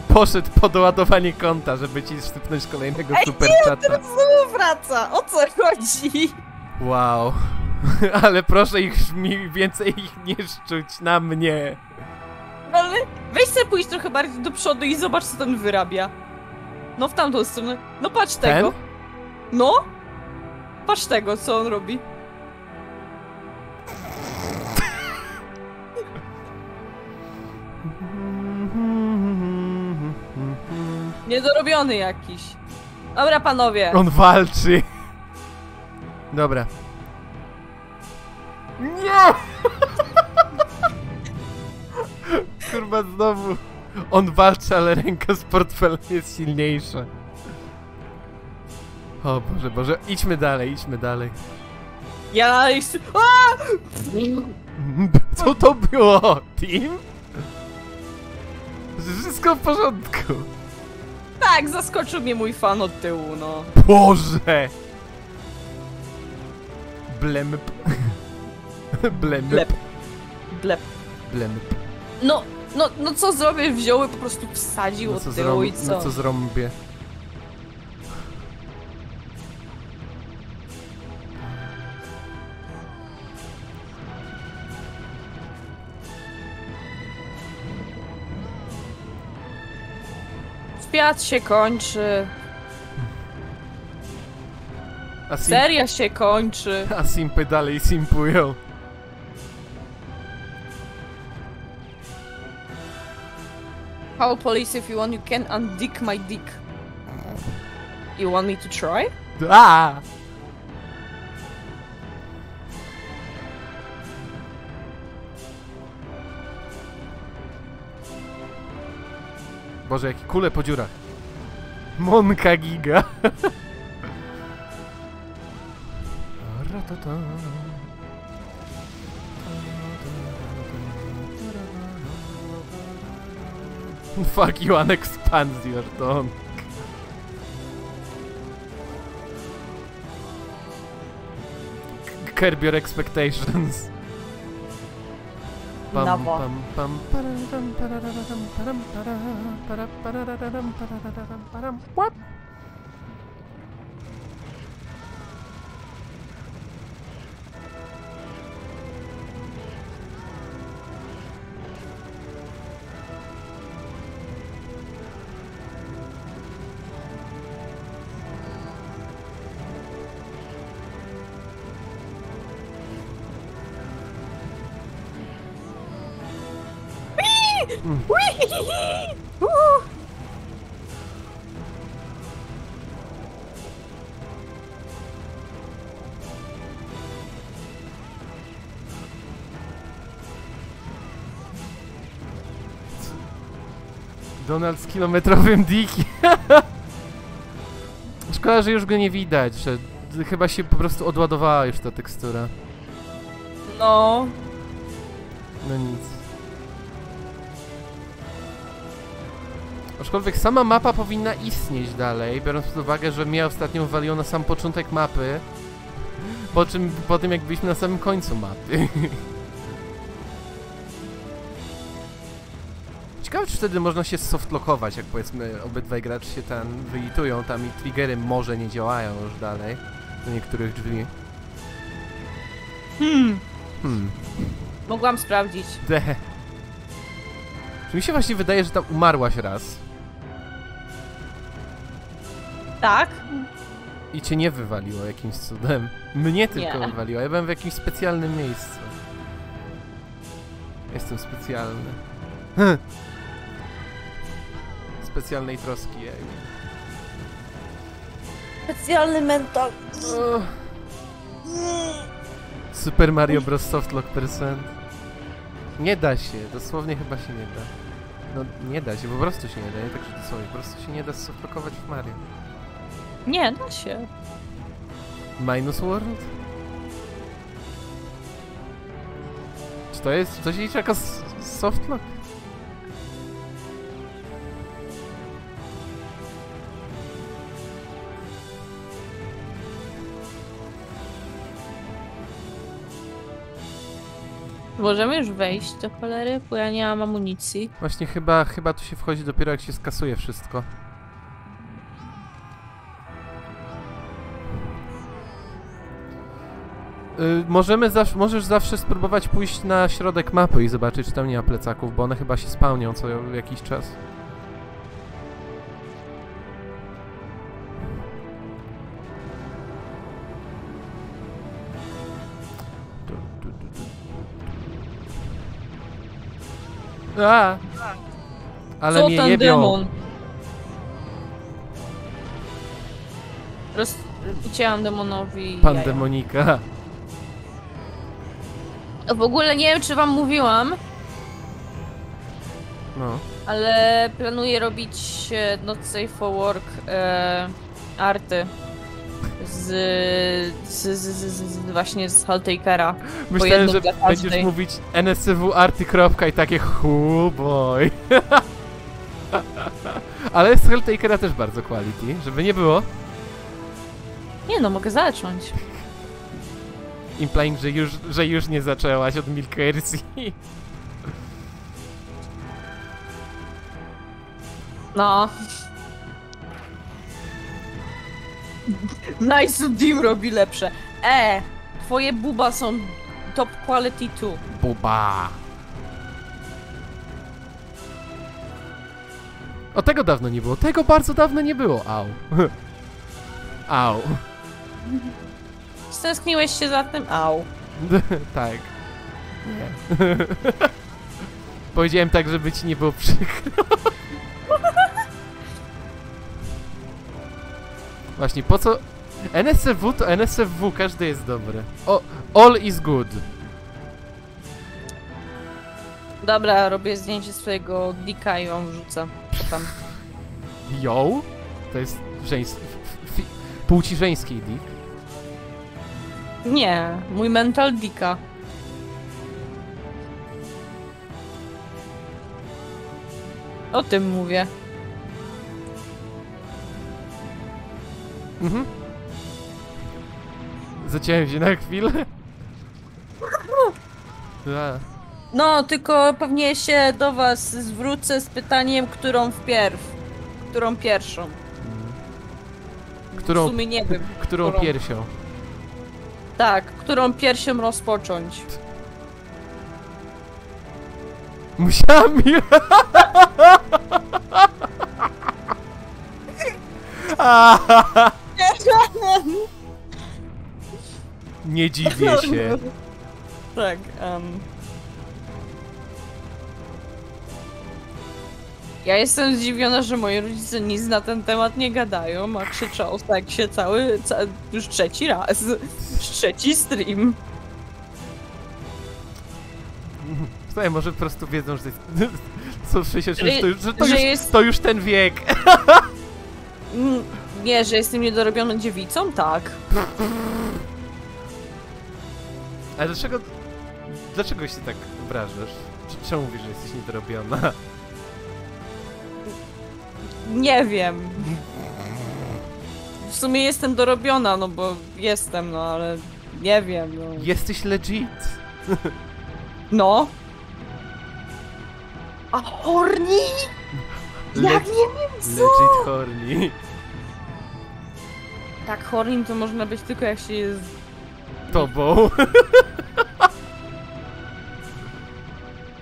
poszedł po doładowanie konta, żeby ci sztypnąć kolejnego Ej, super chata. Znowu wraca, o co chodzi? Wow. <laughs> Ale proszę ich mi więcej ich nie szczuć na mnie. Ale weź sobie pójść trochę bardziej do przodu i zobacz, co ten wyrabia. No w tamtą stronę. No patrz Ten? tego. No. Patrz tego, co on robi. Niedorobiony jakiś. Dobra, panowie. On walczy. Dobra. Nie! Kurwa znowu. On walczy, ale ręka z portfelem jest silniejsza. O Boże, Boże. Idźmy dalej, idźmy dalej. Ja... Co to było? Team? Wszystko w porządku. Tak, zaskoczył mnie mój fan od tyłu, no. Boże! Blemp. Blemp. Blep. Blep. Blemp. No, no, no co zrobię? Wziął i po prostu wsadził No od tyłu i co? no co zrąbię? Świat się kończy, A, sim- seria się kończy. <laughs> a simpy dalej simpują. Call police if you want, you can undick my dick. You want me to try? A! Boże, jakie kule po dziurach. Monka giga. Fuck you, unexpand your tongue. Curb your expectations. novel. What? Donald z kilometrowym diki. <laughs> Szkoda, że już go nie widać, że chyba się po prostu odładowała już ta tekstura. No, No nic. Aczkolwiek sama mapa powinna istnieć dalej, biorąc pod uwagę, że mnie ostatnio waliło na sam początek mapy. Po czym, po tym jak byliśmy na samym końcu mapy. <laughs> Ciekawe, czy wtedy można się softlockować, jak powiedzmy obydwaj gracze się tam wyitują, tam i triggery może nie działają już dalej do niektórych drzwi. hmm, Hmm. mogłam sprawdzić. De. Czy mi się właśnie wydaje, że tam umarłaś raz Tak? i cię nie wywaliło jakimś cudem? Mnie tylko Nie. wywaliło, ja byłem w jakimś specjalnym miejscu. Jestem specjalny. Specjalnej troski, jej. Specjalny mental. Super Mario Bros. Softlock percent. Nie da się, dosłownie chyba się nie da. No nie da się, po prostu się nie da, nie tak, że dosłownie, po prostu się nie da softlockować w Mario. Nie, da się. Minus World? Czy to jest, czy to się liczy jako softlock? Możemy już wejść do cholery, bo ja nie mam amunicji. Właśnie chyba, chyba tu się wchodzi dopiero jak się skasuje wszystko. Y, możemy zawsze, możesz zawsze spróbować pójść na środek mapy i zobaczyć, czy tam nie ma plecaków, bo one chyba się spełnią co jakiś czas. A! Ale Co mnie ten jebią. demon? Roz... Ucięłam demonowi Pan jaja. demonika. W ogóle nie wiem, czy wam mówiłam, No. ale planuję robić e, Not Safe for Work e, arty z, z, z, z, właśnie z Halltakera. Myślałem, że będziesz mówić NSW arty kropka i takie hu boy. <laughs> Ale z Helltakera też bardzo quality, żeby nie było. Nie no, mogę zacząć. Implying, że już, że już nie zaczęłaś od Milkersi. No. Nice Dim robi lepsze. E, twoje buba są top quality too. Buba. O, tego dawno nie było. Tego bardzo dawno nie było. Au. <laughs> Au. Stęskniłeś się za tym? Au. <laughs> tak. Nie. <laughs> Powiedziałem tak, żeby ci nie było przykro. Właśnie, po co... NSFW to NSFW, każdy jest dobry. O, all is good. Dobra, robię zdjęcie swojego dika i ją wrzucę. Tam. Yo? To jest żeńs... f- fi- Płci żeńskiej dick. Nie, mój mental dika. O tym mówię. Mhm. Zaciąłem się na chwilę. A, <laughs> No, tylko pewnie się do was zwrócę z pytaniem, którą wpierw. Którą pierwszą. W którą, sumie nie wiem. którą którą. piersią? Tak, którą piersią rozpocząć. Musiałam <laughs> <laughs> Nie dziwię <laughs> się. tak, um. Ja jestem zdziwiona, że moi rodzice nic na ten temat nie gadają, a krzyczą o seksie cały, ca już trzeci raz. Już trzeci stream. Słuchaj, może po prostu wiedzą, że to jest... Są 63, Że- to, już, że to, że już, jest- to już ten wiek. Mm, Nie, że jestem niedorobioną dziewicą? Tak. <laughs> Ale dlaczego... Dlaczego się tak obrażasz? Czy- Czemu mówisz, że jesteś niedorobiona? Nie wiem. W sumie jestem dorobiona, no bo jestem, no ale nie wiem, no. Jesteś legit. No. A horni? Le- Jak nie wiem co? legit horny. Tak, horny to można być tylko jak się jest... Tobą.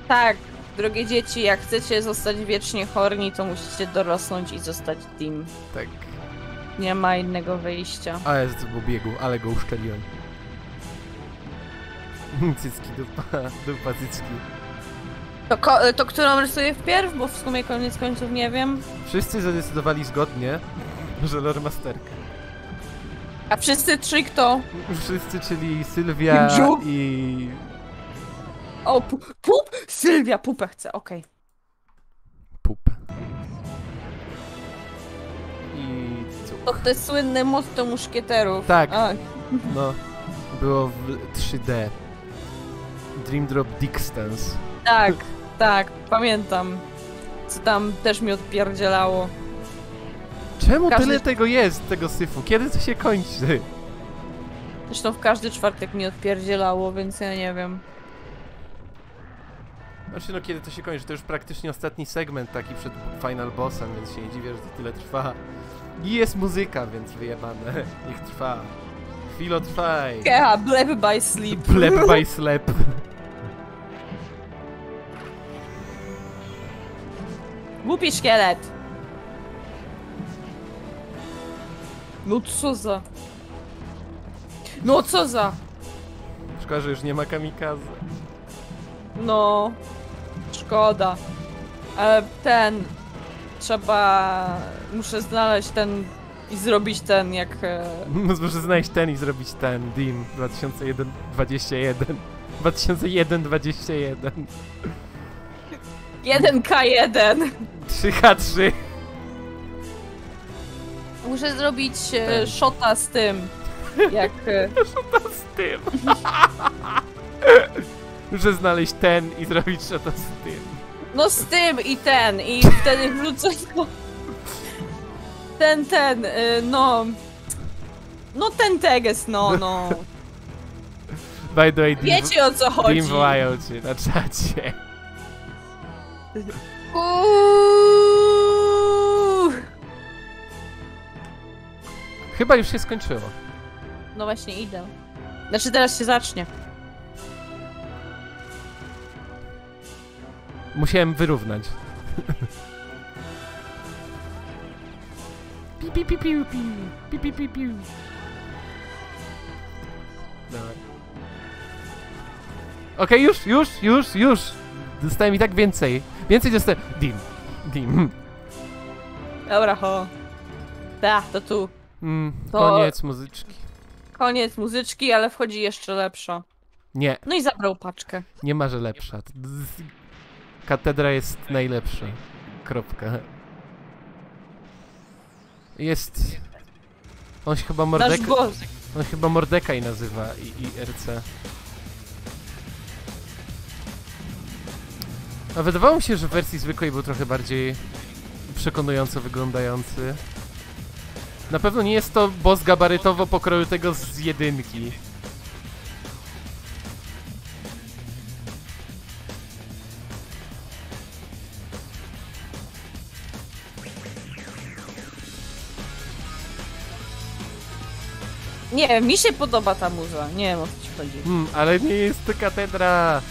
Tak, drogie dzieci, jak chcecie zostać wiecznie horni, to musicie dorosnąć i zostać dim. tak. Nie ma innego wyjścia. Ale z biegu, ale go uszczeliłem. <laughs> Cycki, dupa, dupa cycki. To, ko- to którą rysuję wpierw? Bo w sumie koniec końców nie wiem. Wszyscy zadecydowali zgodnie, <laughs> że loremasterka. A wszyscy trzy kto? Wszyscy, czyli Sylwia Żu- i... O, pu- pup! Sylwia, pupę chce, okej. Pup. I... cuk. To te słynne motto muszkieterów. Tak. A, No, było w 3D. Dream Drop Distance. tak, tak, pamiętam. Co tam też mi odpierdzielało. Czemu Każdy- tyle tego jest, tego syfu? Kiedy to się kończy? Zresztą w każdy czwartek mi odpierdzielało, więc ja nie wiem. Znaczy no kiedy to się kończy, to już praktycznie ostatni segment taki przed final bossem, więc się nie dziwię, że to tyle trwa. I jest muzyka, więc wyjebane. <laughs> Niech trwa. Chwilo trwaj. Yeah, bleb by sleep. <laughs> Blep by <laughs> slep. Głupi szkielet. No co za... No co za... Szkoda, że już nie ma kamikaze. No... Szkoda. Ale ten... Trzeba... Muszę znaleźć ten... I zrobić ten jak... e, <laughs> Może znaleźć ten i zrobić ten. Dim 2001 21. 2001 21. 1K1. 3H3. Muszę zrobić e, Ten. shota z tym. Jak... e, <laughs> z tym. <laughs> Muszę znaleźć ten i zrobić shota z tym. No z tym i ten. I wtedy wrócę do... Ten, ten, y, no... No ten teges, no, no. By the way, Wiecie o co chodzi. Dim wołają cię na czacie. Uuuu. Chyba już się skończyło. No właśnie idę. Znaczy teraz się zacznie. Musiałem wyrównać. pi, pi, pi, piu, piu. Pi, pi, pi, piu. Dawaj. Okej, już, już, już, już. Dostałem i tak więcej. Więcej dostałem. Dim. Dim. Dobra, ho. Da, to tu. Mm, To- Koniec muzyczki. Koniec muzyczki, ale wchodzi jeszcze lepsza. Nie, No i zabrał paczkę. nie ma, że lepsza. Z- Katedra jest najlepsza. Kropka. Jest... On się chyba Nasz Mordeka... On chyba Mordekaj nazywa i, i RC. A wydawało mi się, że w wersji zwykłej był trochę bardziej przekonująco wyglądający. Na pewno nie jest to boss gabarytowo pokroju tego z jedynki. Nie, mi się podoba ta muza. Nie wiem o co ci chodzi. Hmm, ale nie jest to katedra.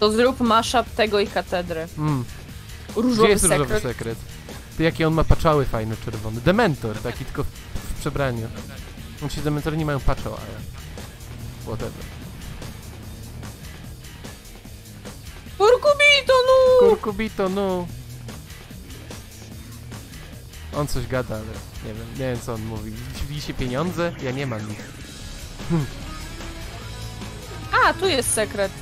To zrób mashup tego i katedry. Hmm. Różowy Gdzie jest sekret. różowy sekret? Ty jakie on ma paczały fajne czerwone. Dementor, taki tylko w, przebraniu. Znaczy dementory nie mają paczał, ale... Whatever. Kurkubito, no! Kurkubito, no. On coś gada, ale nie wiem, nie wiem co on mówi. Drzwi się pieniądze? Ja nie mam ich. A, tu jest sekret.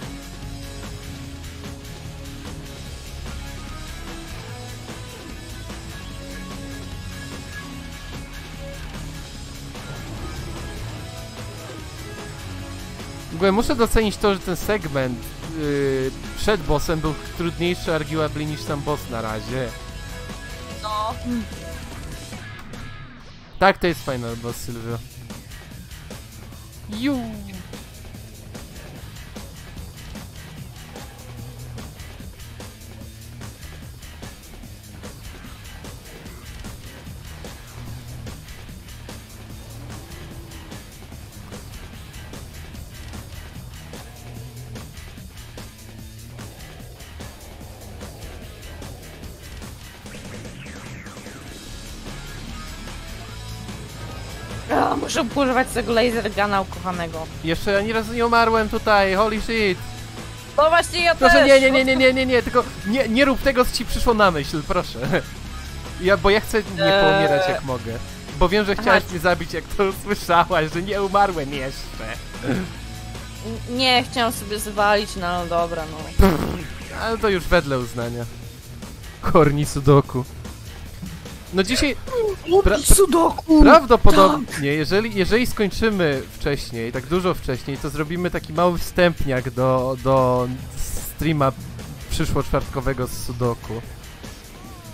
Ogóle muszę docenić to, że ten segment yy, przed bossem był trudniejszy arguably niż sam boss na razie. No. Tak, to jest final boss, Sylwio. Ju. Muszę używać tego laser guna ukochanego. Jeszcze ani razu nie umarłem tutaj, holy shit. No właśnie ja Proszę, też! nie, nie, nie, nie, nie, nie, nie, tylko nie, nie rób tego, co ci przyszło na myśl, proszę. Ja, bo ja chcę nie Eee. poumierać jak mogę. Bo wiem, że chciałaś Aha. mnie zabić, jak to usłyszałaś, że nie umarłem jeszcze. Nie, chciałam sobie zwalić, no, no dobra, no. Ale to już wedle uznania. Korni Sudoku. No dzisiaj Pra- Sudoku! prawdopodobnie, jeżeli, jeżeli skończymy wcześniej, tak dużo wcześniej, to zrobimy taki mały wstępniak do, do streama przyszło-czwartkowego z Sudoku.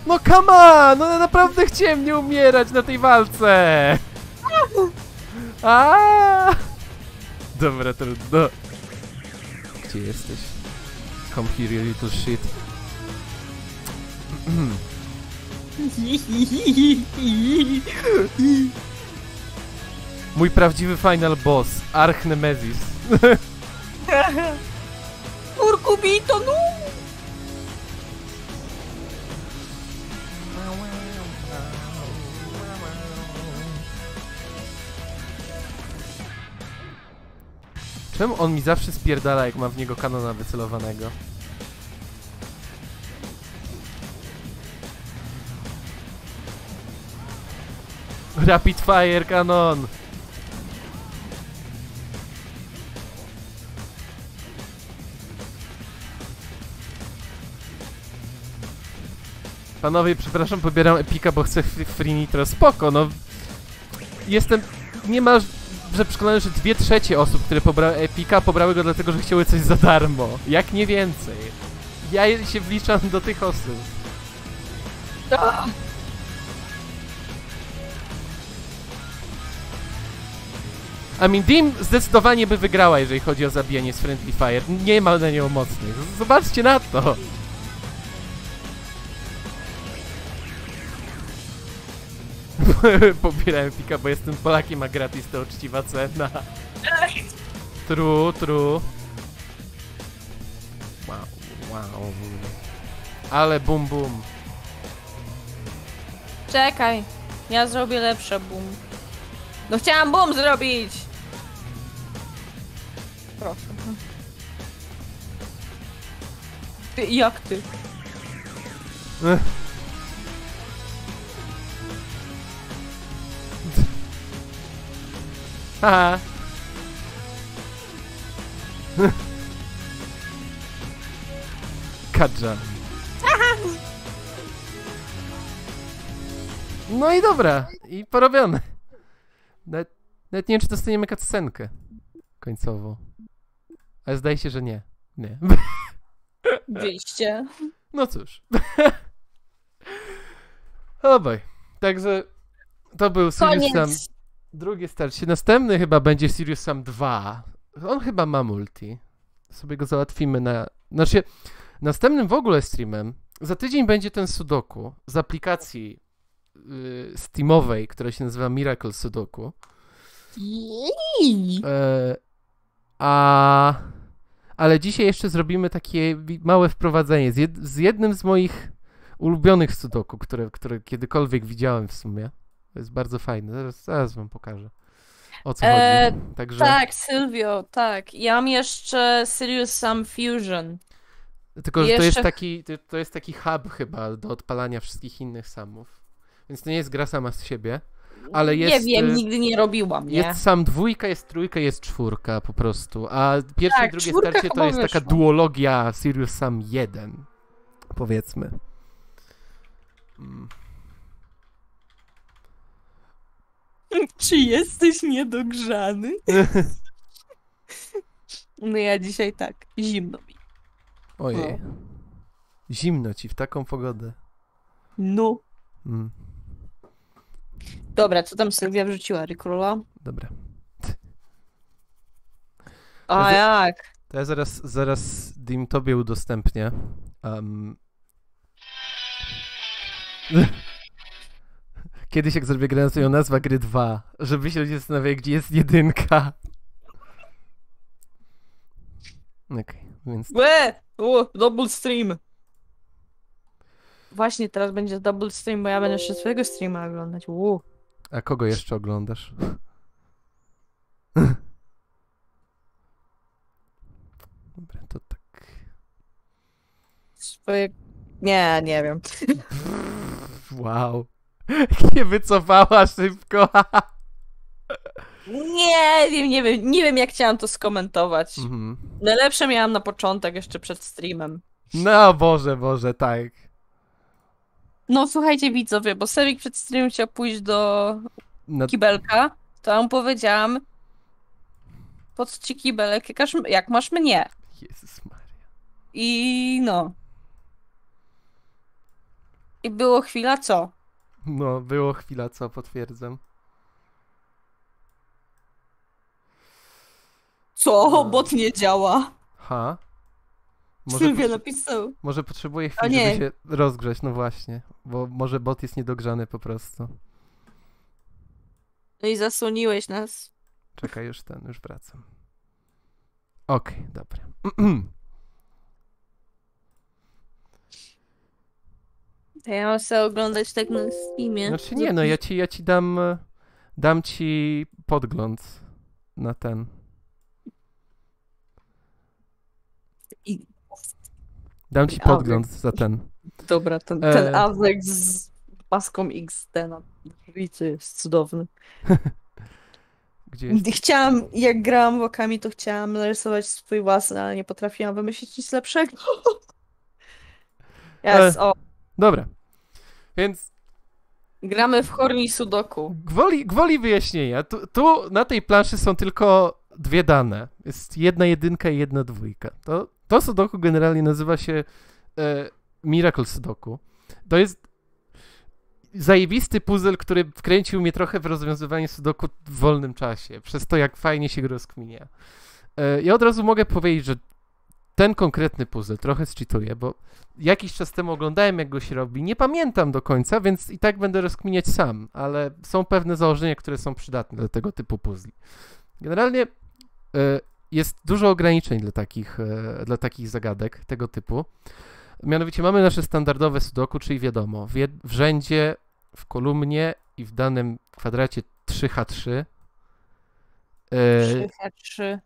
No come on! No naprawdę chciałem nie umierać na tej walce! <laughs> A! Dobra, trudno. Gdzie jesteś? Come here, you little shit. <clears throat> Mój prawdziwy final boss, Arch Nemesis. Urkubito, no! Czemu on mi zawsze spierdala, jak mam w niego kanona wycelowanego? Rapid fire kanon! Panowie, przepraszam, pobieram Epika, bo chcę free, nitro. Spoko, no. Jestem niemalże przekonany, że dwie trzecie osób, które pobrały Epika, pobrały go dlatego, że chciały coś za darmo. Jak nie więcej. Ja się wliczam do tych osób. I mean, Dim zdecydowanie by wygrała, jeżeli chodzi o zabijanie z Friendly Fire. Nie ma na nią mocnych. Zobaczcie na to! <laughs> Pobierałem pika, bo jestem Polakiem, a gratis to uczciwa cena. True, true. Wow, wow. Ale bum bum. Czekaj, ja zrobię lepsze boom. No chciałam boom zrobić! Proszę. Ty, jak ty? Haha. Kadża. No i dobra, i porobione. Nawet, nawet nie wiem, czy dostaniemy cutscenkę końcowo. Ale zdaje się, że nie. Nie. <laughs> Wyjście. No cóż. <laughs> Obaj. Także to był Serious Sam drugie starcie. Następny chyba będzie Serious Sam 2. On chyba ma multi. Sobie go załatwimy na... Znaczy, następnym w ogóle streamem za tydzień będzie ten Sudoku z aplikacji y, Steamowej, która się nazywa Miracle Sudoku. E, a... Ale dzisiaj jeszcze zrobimy takie małe wprowadzenie z, jed z jednym z moich ulubionych sudoku, które, które kiedykolwiek widziałem w sumie. To jest bardzo fajne. Zaraz, zaraz wam pokażę. O co E, chodzi. Także Tak, Sylwio, tak. Ja mam jeszcze Serious Sam Fusion. tylko, że to jest jeszcze- taki to jest taki hub chyba do odpalania wszystkich innych samów. Więc to nie jest gra sama z siebie, ale jest nie wiem, y, nigdy nie robiłam, nie? Jest sam dwójka, jest trójka, jest czwórka po prostu. A pierwsze Tak, i drugie starcie to jest taka duologia Sirius Sam 1. Powiedzmy. Mm. <laughs> Czy jesteś niedogrzany? <laughs> No ja dzisiaj tak, zimno mi. Ojej. Zimno ci w taką pogodę. No. Mm. Dobra, co tam Sylwia wrzuciła? Rickrolla? Dobra. A za- jak? To ja zaraz, zaraz Dim tobie udostępnię. Um... <laughs> Kiedyś jak zrobię grę, to ją nazwa gry 2, żeby się ludzie zastanawiali, gdzie jest jedynka. Okej, więc Łe! O, double stream. Właśnie teraz będzie double stream, bo ja będę jeszcze swojego streama oglądać. U. A kogo jeszcze oglądasz? <laughs> Dobra, to tak. Swoje... Nie, nie wiem. Wow. <laughs> Nie wycofała szybko. <laughs> Nie wiem, nie wiem, nie wiem jak chciałam to skomentować. Mhm. Najlepsze miałam na początek, jeszcze przed streamem. No Boże, Boże, tak. No słuchajcie widzowie, bo Sewik przed streamem chciał pójść do Na... kibelka, to ja mu powiedziałam po co ci kibelek, jak, aż- jak masz mnie? Jezus Maria. I no. I było chwila co? No, było chwila, co potwierdzam. Co? No. Bot nie działa. Ha? Może, Sylwia napisał. może potrzebuje chwili, żeby się rozgrzać, no właśnie. Bo może bot jest niedogrzany po prostu. No i zasłoniłeś nas. Czekaj, już ten, już wracam. Okej, dobra. <clears throat> To ja mam sobie oglądać tak na Steamie. Znaczy nie, no ja ci, ja ci dam, dam ci podgląd na ten. I... Dam ci podgląd za ten. Dobra, ten, E. ten Azek z paską XD na ulicy jest cudowny. <laughs> Gdzie jest? Chciałam, jak grałam wokami, to chciałam narysować swój własny, ale nie potrafiłam wymyślić nic lepszego. <laughs> Jest, o, Dobra. Więc gramy w Horni Sudoku. gwoli, gwoli wyjaśnienia, tu, tu na tej planszy są tylko dwie dane. Jest jedna jedynka i jedna dwójka. To, to sudoku generalnie nazywa się e, Miracle Sudoku. To jest zajebisty puzzle, który wkręcił mnie trochę w rozwiązywanie sudoku w wolnym czasie, przez to jak fajnie się go rozkminia. E, ja od razu mogę powiedzieć, że ten konkretny puzzle trochę zczytuję, bo jakiś czas temu oglądałem, jak go się robi. Nie pamiętam do końca, więc i tak będę rozkminiać sam, ale są pewne założenia, które są przydatne dla tego typu puzli. Generalnie e, jest dużo ograniczeń dla takich, e, dla takich zagadek tego typu. Mianowicie mamy nasze standardowe sudoku, czyli wiadomo, w, jed- w rzędzie, w kolumnie i w danym kwadracie 3H3 e, 3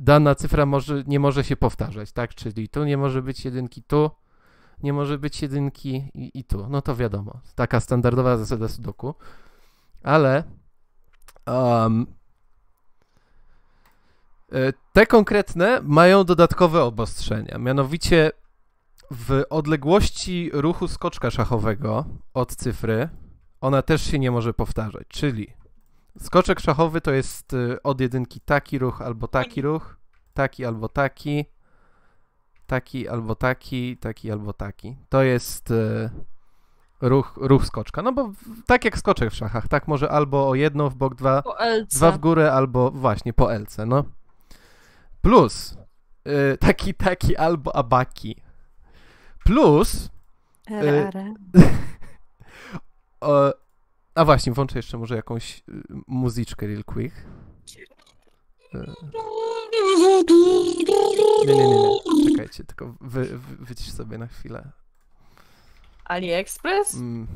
dana cyfra może, nie może się powtarzać, tak? Czyli tu nie może być jedynki, tu nie może być jedynki i, i tu. No to wiadomo, taka standardowa zasada sudoku. Ale um, e, te konkretne mają dodatkowe obostrzenia. Mianowicie w odległości ruchu skoczka szachowego od cyfry ona też się nie może powtarzać. Czyli skoczek szachowy to jest y, od jedynki taki ruch albo taki ruch, taki albo taki, taki albo taki, taki albo taki. To jest y, ruch, ruch skoczka. No bo tak jak skoczek w szachach, tak może albo o jedną w bok, dwa, dwa w górę, albo właśnie po elce, no. Plus y, taki, taki albo abaki. Plus are. <laughs> o, a właśnie, włączę jeszcze może jakąś y, muzyczkę real quick. Y, Nie, nie, nie, nie. Czekajcie, tylko wy, wy, wycisz sobie na chwilę. AliExpress? Mm,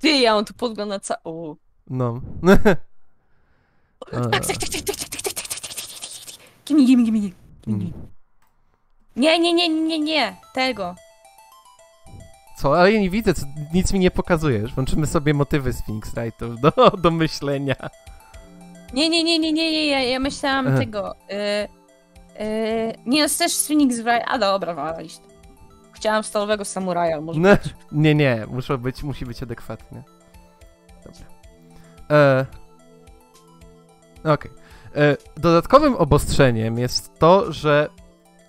Ty, ja mam tu podgląd na całą. no. A, <laughs> Tak, tak, tak, tak, tak, tak, tak, Gimme, gimme, gimme, gimme. mm. Nie, nie, nie, nie, nie, tego. Co? Ale ja nie widzę, co, nic mi nie pokazujesz. Włączymy sobie motywy z Phoenix Wrightów do, do myślenia. Nie, nie, nie, nie, nie, nie, ja, ja myślałam Aha. tego. Y, y, nie, jest też z Phoenix Wright. A dobra, walić. Chciałam stalowego samuraja, może No, być. <laughs> nie, nie, muszą być, musi być adekwatnie. Dobra. E, Okej. E, Dodatkowym obostrzeniem jest to, że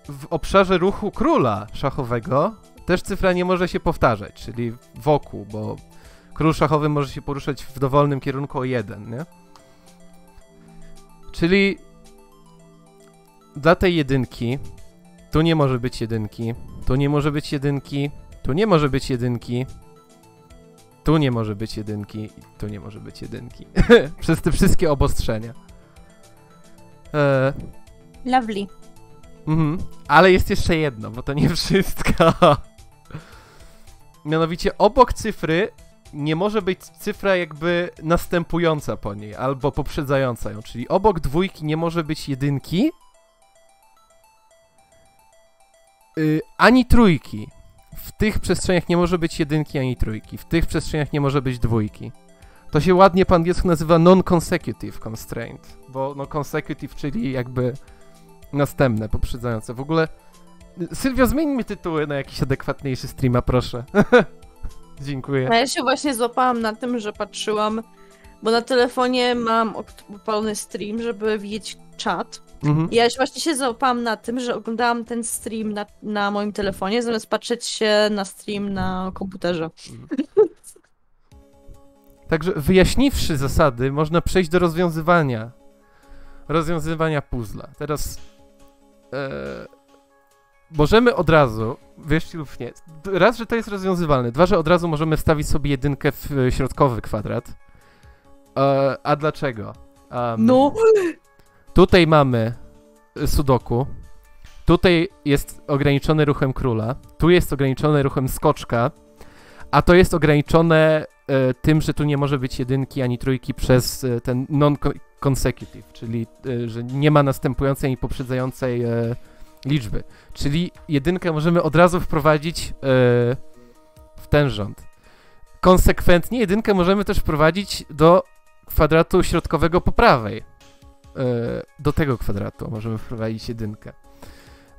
w obszarze ruchu króla szachowego też cyfra nie może się powtarzać, czyli wokół, bo król szachowy może się poruszać w dowolnym kierunku o jeden, nie? Czyli dla tej jedynki tu nie może być jedynki, tu nie może być jedynki, tu nie może być jedynki. Tu nie może być jedynki. Tu nie może być jedynki. <laughs> Przez te wszystkie obostrzenia. E, Lovely. mhm. Ale jest jeszcze jedno, bo to nie wszystko. Mianowicie obok cyfry nie może być cyfra jakby następująca po niej, albo poprzedzająca ją. Czyli obok dwójki nie może być jedynki, y, ani trójki. W tych przestrzeniach nie może być jedynki ani trójki. W tych przestrzeniach nie może być dwójki. To się ładnie po angielsku nazywa non-consecutive constraint, bo no consecutive, czyli jakby następne, poprzedzające. W ogóle Sylwio, zmień mi tytuły na jakiś adekwatniejszy streama, proszę. <laughs> Dziękuję. A ja się właśnie złapałam na tym, że patrzyłam, bo na telefonie mam odpalony stream, żeby widzieć czat. Mhm. I ja się właśnie się załapałam na tym, że oglądałam ten stream na, na moim telefonie, zamiast patrzeć się na stream na komputerze. <laughs> Także wyjaśniwszy zasady, można przejść do rozwiązywania. Rozwiązywania puzzla. Teraz e, możemy od razu, wierzcie lub nie, raz, że to jest rozwiązywalne, dwa, że od razu możemy wstawić sobie jedynkę w e, środkowy kwadrat. E, a dlaczego? Em, No, Tutaj mamy y, sudoku. Tutaj jest ograniczony ruchem króla. Tu jest ograniczony ruchem skoczka. A to jest ograniczone e, tym, że tu nie może być jedynki ani trójki przez e, ten non-consecutive, czyli e, że nie ma następującej ani poprzedzającej e, liczby. Czyli jedynkę możemy od razu wprowadzić e, w ten rząd. Konsekwentnie jedynkę możemy też wprowadzić do kwadratu środkowego po prawej e, do tego kwadratu możemy wprowadzić jedynkę.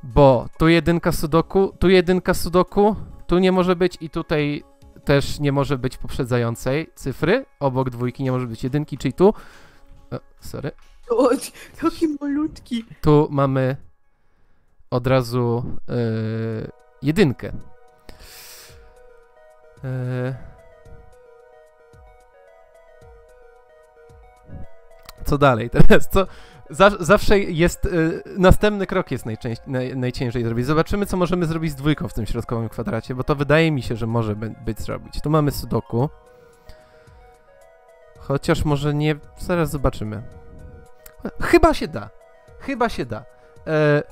Bo tu jedynka sudoku, tu jedynka sudoku, tu nie może być i tutaj też nie może być poprzedzającej cyfry. Obok dwójki nie może być jedynki, czyli tu. O, sorry. o, taki malutki. Tu mamy od razu e, jedynkę. E, co dalej? Teraz co? Za, zawsze jest. y, następny krok jest najczęś, naj, najciężej zrobić. Zobaczymy, co możemy zrobić z dwójką w tym środkowym kwadracie, bo to wydaje mi się, że może by, być zrobić. Tu mamy sudoku. Chociaż może nie. Zaraz zobaczymy. Chyba się da. Chyba się da. E,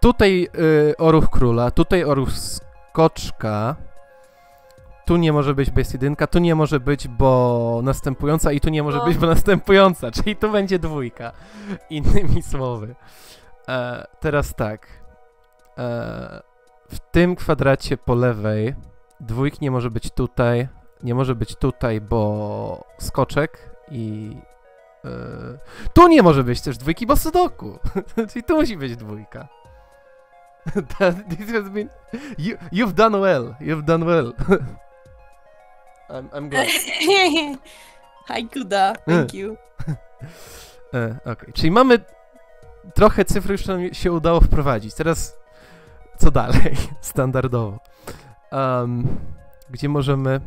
tutaj oruch króla, tutaj oruch skoczka. Tu nie może być bez jedynka, tu nie może być, bo następująca i tu nie może No. być, bo następująca, <laughs> czyli tu będzie dwójka. Innymi słowy. E, teraz tak. E, w tym kwadracie po lewej dwójki nie może być tutaj, nie może być tutaj, bo skoczek i e, tu nie może być też dwójki, bo sudoku. <laughs> czyli tu musi być dwójka. <laughs> That- This has been... You, you've done well. You've done well. I'm, I'm glad. <laughs> Hi, Kuda. Thank you. <laughs> E, Okej, czyli mamy trochę cyfr już nam się udało wprowadzić. Teraz co dalej? <laughs> Standardowo. Em, gdzie możemy...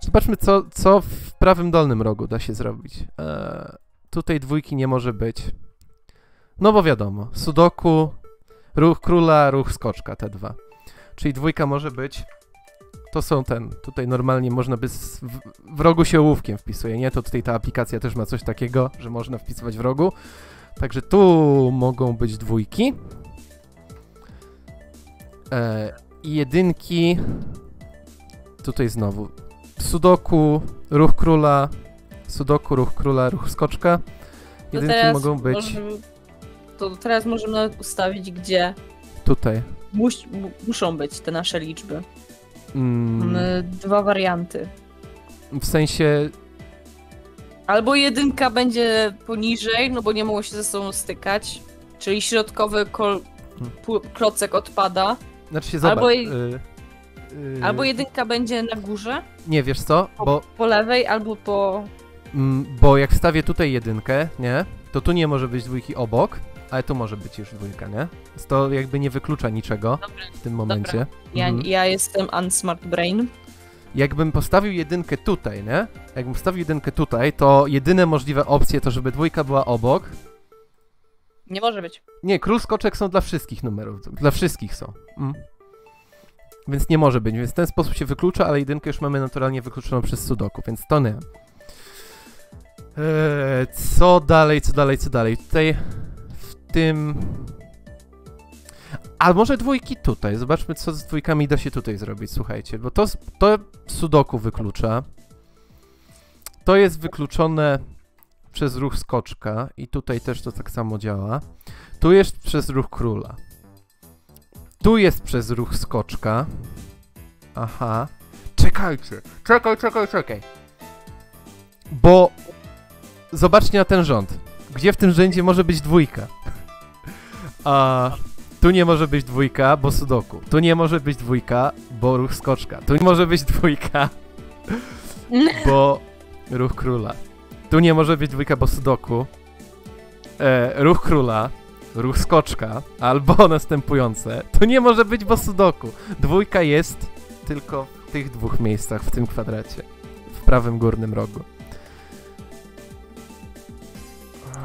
Zobaczmy, co, co w prawym dolnym rogu da się zrobić. E, tutaj dwójki nie może być. No bo wiadomo, sudoku, ruch króla, ruch skoczka, te dwa. Czyli dwójka może być... To są ten, tutaj normalnie można by z, w, w rogu się ołówkiem wpisuje, nie? To tutaj ta aplikacja też ma coś takiego, że można wpisywać w rogu. Także tu mogą być dwójki. E, I jedynki. Tutaj znowu. Sudoku, ruch króla. Sudoku, ruch króla, ruch skoczka. Jedynki mogą być możemy- To teraz możemy ustawić, gdzie tutaj. mus, mu- muszą być te nasze liczby. Mm, Mamy dwa warianty. w sensie. Albo jedynka będzie poniżej, no bo nie mogą się ze sobą stykać, czyli środkowy kol, Hmm. klocek odpada, Znaczy się zobacz. Albo i- y, y, albo jedynka będzie na górze, Nie wiesz co? po, Bo po lewej, albo po... Mm, bo jak wstawię tutaj jedynkę, nie? To tu nie może być dwójki obok, ale tu może być już dwójka, nie? To jakby nie wyklucza niczego Dobra, w tym momencie. ja, Mhm. ja jestem unsmart brain. Jakbym postawił jedynkę tutaj, nie? Jakbym postawił jedynkę tutaj, to jedyne możliwe opcje to, żeby dwójka była obok. Nie może być. Nie, król skoczek są dla wszystkich numerów. Dla wszystkich są. Mm. Więc nie może być, więc w ten sposób się wyklucza, ale jedynkę już mamy naturalnie wykluczoną przez sudoku, więc to nie. Eee, co dalej, co dalej, co dalej? Tutaj tym... A może dwójki tutaj? Zobaczmy, co z dwójkami da się tutaj zrobić, słuchajcie, bo to, to sudoku wyklucza. To jest wykluczone przez ruch skoczka i tutaj też to tak samo działa. Tu jest przez ruch króla. Tu jest przez ruch skoczka. Aha. Czekajcie. Czekaj, czekaj, czekaj. Bo zobaczcie na ten rząd. Gdzie w tym rzędzie może być dwójka? A tu nie może być dwójka, bo sudoku. Tu nie może być dwójka, bo ruch skoczka. Tu nie może być dwójka, <laughs> bo ruch króla. Tu nie może być dwójka, bo sudoku. E, ruch króla, ruch skoczka, albo <laughs> następujące. Tu nie może być, bo sudoku. Dwójka jest tylko w tych dwóch miejscach w tym kwadracie. W prawym górnym rogu.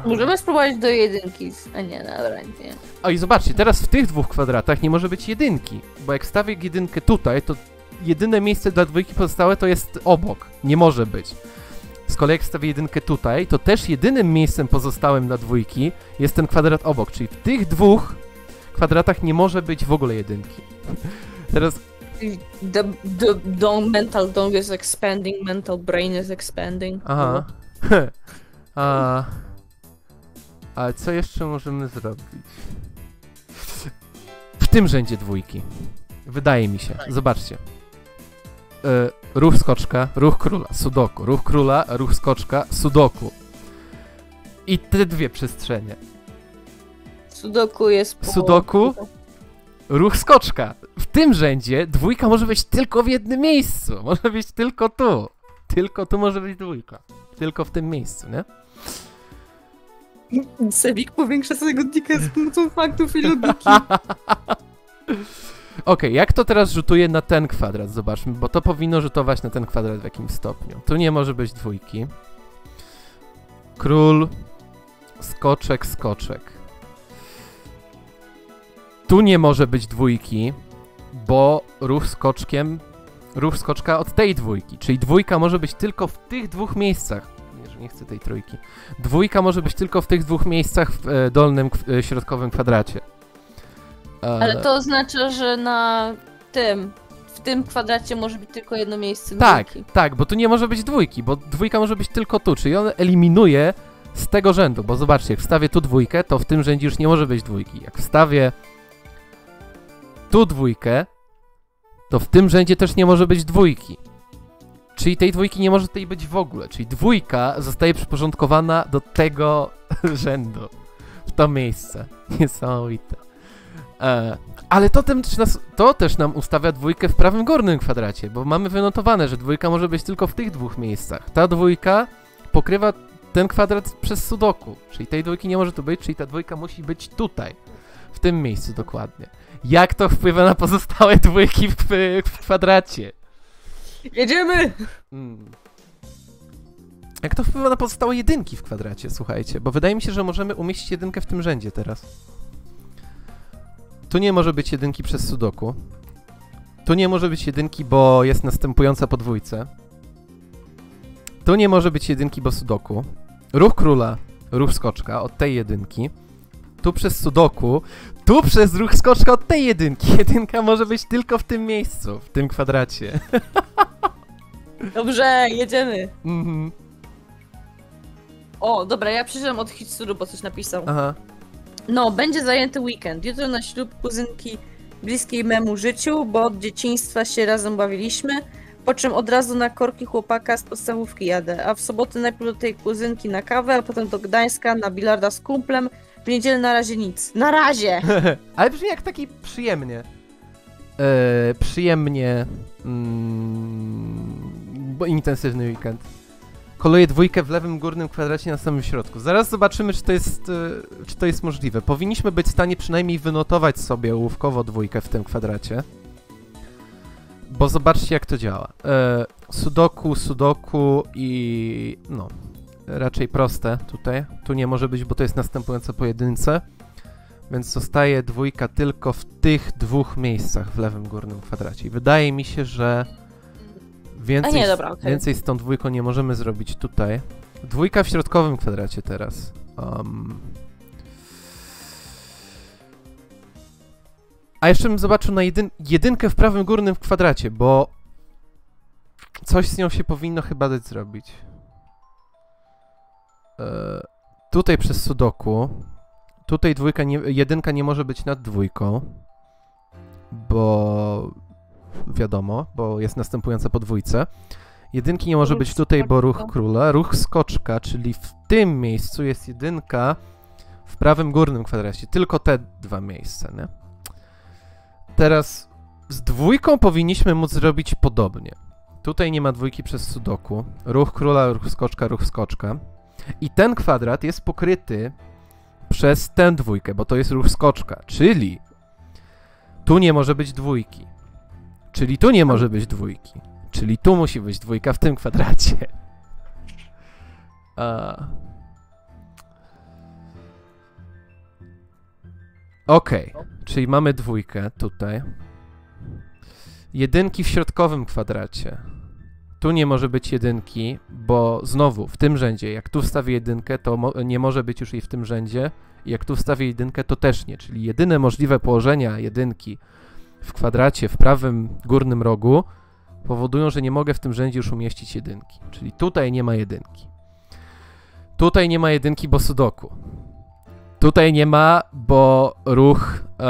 Możemy spróbować do jedynki. A nie, dobra, nie. O i zobaczcie, teraz w tych dwóch kwadratach nie może być jedynki, bo jak stawię jedynkę tutaj, to jedyne miejsce dla dwójki pozostałe to jest obok. Nie może być. Z kolei jak stawię jedynkę tutaj, to też jedynym miejscem pozostałym dla dwójki jest ten kwadrat obok, czyli w tych dwóch kwadratach nie może być w ogóle jedynki. <laughs> Teraz The, the, the mental dog is expanding, mental brain is expanding. Aha. <laughs> A, ale co jeszcze możemy zrobić? W tym rzędzie dwójki. Wydaje mi się. Zobaczcie. E, ruch skoczka, ruch króla, sudoku. Ruch króla, ruch skoczka, sudoku. I te dwie przestrzenie. Sudoku jest po... Sudoku? Ruch skoczka. W tym rzędzie dwójka może być tylko w jednym miejscu. Może być tylko tu. Tylko tu może być dwójka. Tylko w tym miejscu, nie? <laughs> Sebik powiększa swojego dika z pomocą faktów i logiki. <laughs> Okej, jak to teraz rzutuje na ten kwadrat? Zobaczmy, bo to powinno rzutować na ten kwadrat w jakimś stopniu. Tu nie może być dwójki. Król, skoczek, skoczek. Tu nie może być dwójki, bo ruch skoczkiem, ruch skoczka od tej dwójki, czyli dwójka może być tylko w tych dwóch miejscach. Nie, chcę tej trójki. Dwójka może być tylko w tych dwóch miejscach w e, dolnym, e, środkowym kwadracie. E, Ale to oznacza, że na tym, w tym kwadracie może być tylko jedno miejsce Tak, dwójki. tak, bo tu nie może być dwójki, bo dwójka może być tylko tu, czyli on eliminuje z tego rzędu, bo zobaczcie, jak wstawię tu dwójkę, to w tym rzędzie już nie może być dwójki. Jak wstawię tu dwójkę, to w tym rzędzie też nie może być dwójki. Czyli tej dwójki nie może tutaj być w ogóle, czyli dwójka zostaje przyporządkowana do tego <laughs> rzędu, w to miejsce. <laughs> Niesamowite. E, ale to, nas, to też nam ustawia dwójkę w prawym górnym kwadracie, bo mamy wynotowane, że dwójka może być tylko w tych dwóch miejscach. Ta dwójka pokrywa ten kwadrat przez sudoku, czyli tej dwójki nie może tu być, czyli ta dwójka musi być tutaj, w tym miejscu dokładnie. Jak to wpływa na pozostałe dwójki w, w kwadracie? Jedziemy! Mm. Jak to wpływa na pozostałe jedynki w kwadracie, słuchajcie? Bo wydaje mi się, że możemy umieścić jedynkę w tym rzędzie teraz. Tu nie może być jedynki przez sudoku. Tu nie może być jedynki, bo jest następująca podwójce. Tu nie może być jedynki, bo sudoku. Ruch króla, ruch skoczka od tej jedynki. Tu przez sudoku, tu przez ruch skoczka od tej jedynki. <laughs> Jedynka może być tylko w tym miejscu, w tym kwadracie. <laughs> Dobrze, jedziemy. Mhm. O, dobra, ja przyszedłem od Hitsuru, bo coś napisał. Aha. No, będzie zajęty weekend. Jutro na ślub kuzynki bliskiej memu życiu, bo od dzieciństwa się razem bawiliśmy. Po czym od razu na korki chłopaka z podstawówki jadę. A w sobotę najpierw do tej kuzynki na kawę, a potem do Gdańska na bilarda z kumplem. W niedzielę na razie nic. Na razie! <laughs> Ale brzmi jak taki przyjemnie. E, przyjemnie. Mm, intensywny weekend. Koluję dwójkę w lewym górnym kwadracie na samym środku. Zaraz zobaczymy, czy to jest, e, czy to jest możliwe. Powinniśmy być w stanie przynajmniej wynotować sobie ołówkowo dwójkę w tym kwadracie. Bo zobaczcie, jak to działa. E, sudoku, sudoku i... no. Raczej proste tutaj. Tu nie może być, bo to jest następujące pojedynce. Więc zostaje dwójka tylko w tych dwóch miejscach w lewym górnym kwadracie. Wydaje mi się, że więcej, A nie, dobra, okej. więcej z tą dwójką nie możemy zrobić tutaj. Dwójka w środkowym kwadracie teraz. Um. A jeszcze bym zobaczył na jedyn jedynkę w prawym górnym kwadracie, bo coś z nią się powinno chyba dać zrobić. E, tutaj przez sudoku. Tutaj dwójka nie, jedynka nie może być nad dwójką, bo wiadomo, bo jest następująca podwójce. Jedynki nie może być tutaj, bo ruch króla. Ruch skoczka, czyli w tym miejscu jest jedynka w prawym górnym kwadracie. Tylko te dwa miejsca, nie? Teraz z dwójką powinniśmy móc zrobić podobnie. Tutaj nie ma dwójki przez sudoku. Ruch króla, ruch skoczka, ruch skoczka. I ten kwadrat jest pokryty przez tę dwójkę, bo to jest ruch skoczka, czyli tu nie może być dwójki. Czyli tu nie może być dwójki. Czyli tu musi być dwójka w tym kwadracie. A... Okej, okay. czyli mamy dwójkę tutaj. Jedynki w środkowym kwadracie. Tu nie może być jedynki, bo znowu w tym rzędzie, jak tu wstawię jedynkę, to mo nie może być już jej w tym rzędzie. Jak tu wstawię jedynkę, to też nie. Czyli jedyne możliwe położenia jedynki w kwadracie w prawym górnym rogu powodują, że nie mogę w tym rzędzie już umieścić jedynki. Czyli tutaj nie ma jedynki. Tutaj nie ma jedynki, bo sudoku. Tutaj nie ma, bo ruch ee,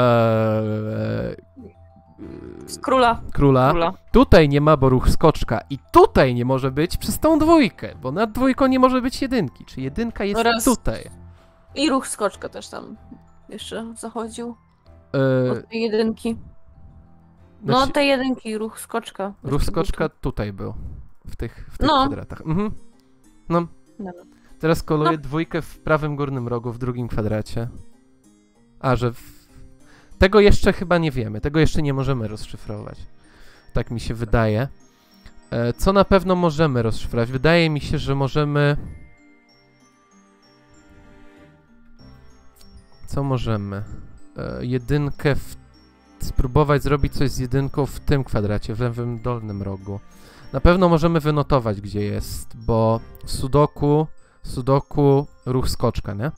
z króla. króla. króla. Tutaj nie ma, bo ruch skoczka. I tutaj nie może być przez tą dwójkę, bo nad dwójką nie może być jedynki. Czy jedynka jest Oraz... tutaj. I ruch skoczka też tam jeszcze zachodził. Yy... Od tej No, znaczy... tej jedynki, ruch skoczka. Ruch skoczka tutaj był. W tych, w tych no. kwadratach. Mhm. No. Dobra. Teraz koluję no. dwójkę w prawym górnym rogu, w drugim kwadracie. A, że w... Tego jeszcze chyba nie wiemy. Tego jeszcze nie możemy rozszyfrować. Tak mi się wydaje. E, co na pewno możemy rozszyfrować? Wydaje mi się, że możemy... Co możemy? E, jedynkę w... Spróbować zrobić coś z jedynką w tym kwadracie, w lewym dolnym rogu. Na pewno możemy wynotować, gdzie jest, bo w sudoku Sudoku, ruch skoczka, nie?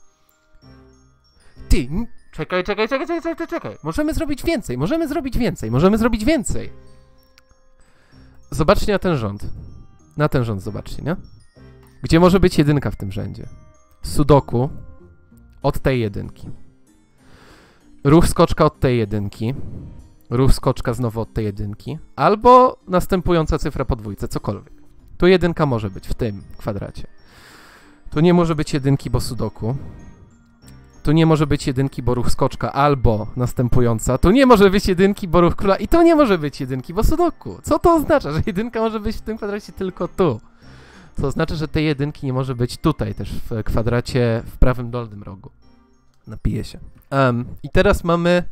Ty, czekaj, czekaj, czekaj, czekaj, czekaj, czekaj. Możemy zrobić więcej, możemy zrobić więcej, możemy zrobić więcej. Zobaczcie na ten rząd. Na ten rząd zobaczcie, nie? Gdzie może być jedynka w tym rzędzie? Sudoku od tej jedynki. Ruch skoczka od tej jedynki. Ruch skoczka znowu od tej jedynki. Albo następująca cyfra podwójce, cokolwiek. Tu jedynka może być w tym kwadracie. Tu nie może być jedynki, bo sudoku. Tu nie może być jedynki, bo ruch skoczka, albo następująca. Tu nie może być jedynki, bo ruch króla. I to nie może być jedynki, bo sudoku. Co to oznacza? Że jedynka może być w tym kwadracie tylko tu. To oznacza, że tej jedynki nie może być tutaj też, w kwadracie w prawym dolnym rogu. Napiję się. Um, I teraz mamy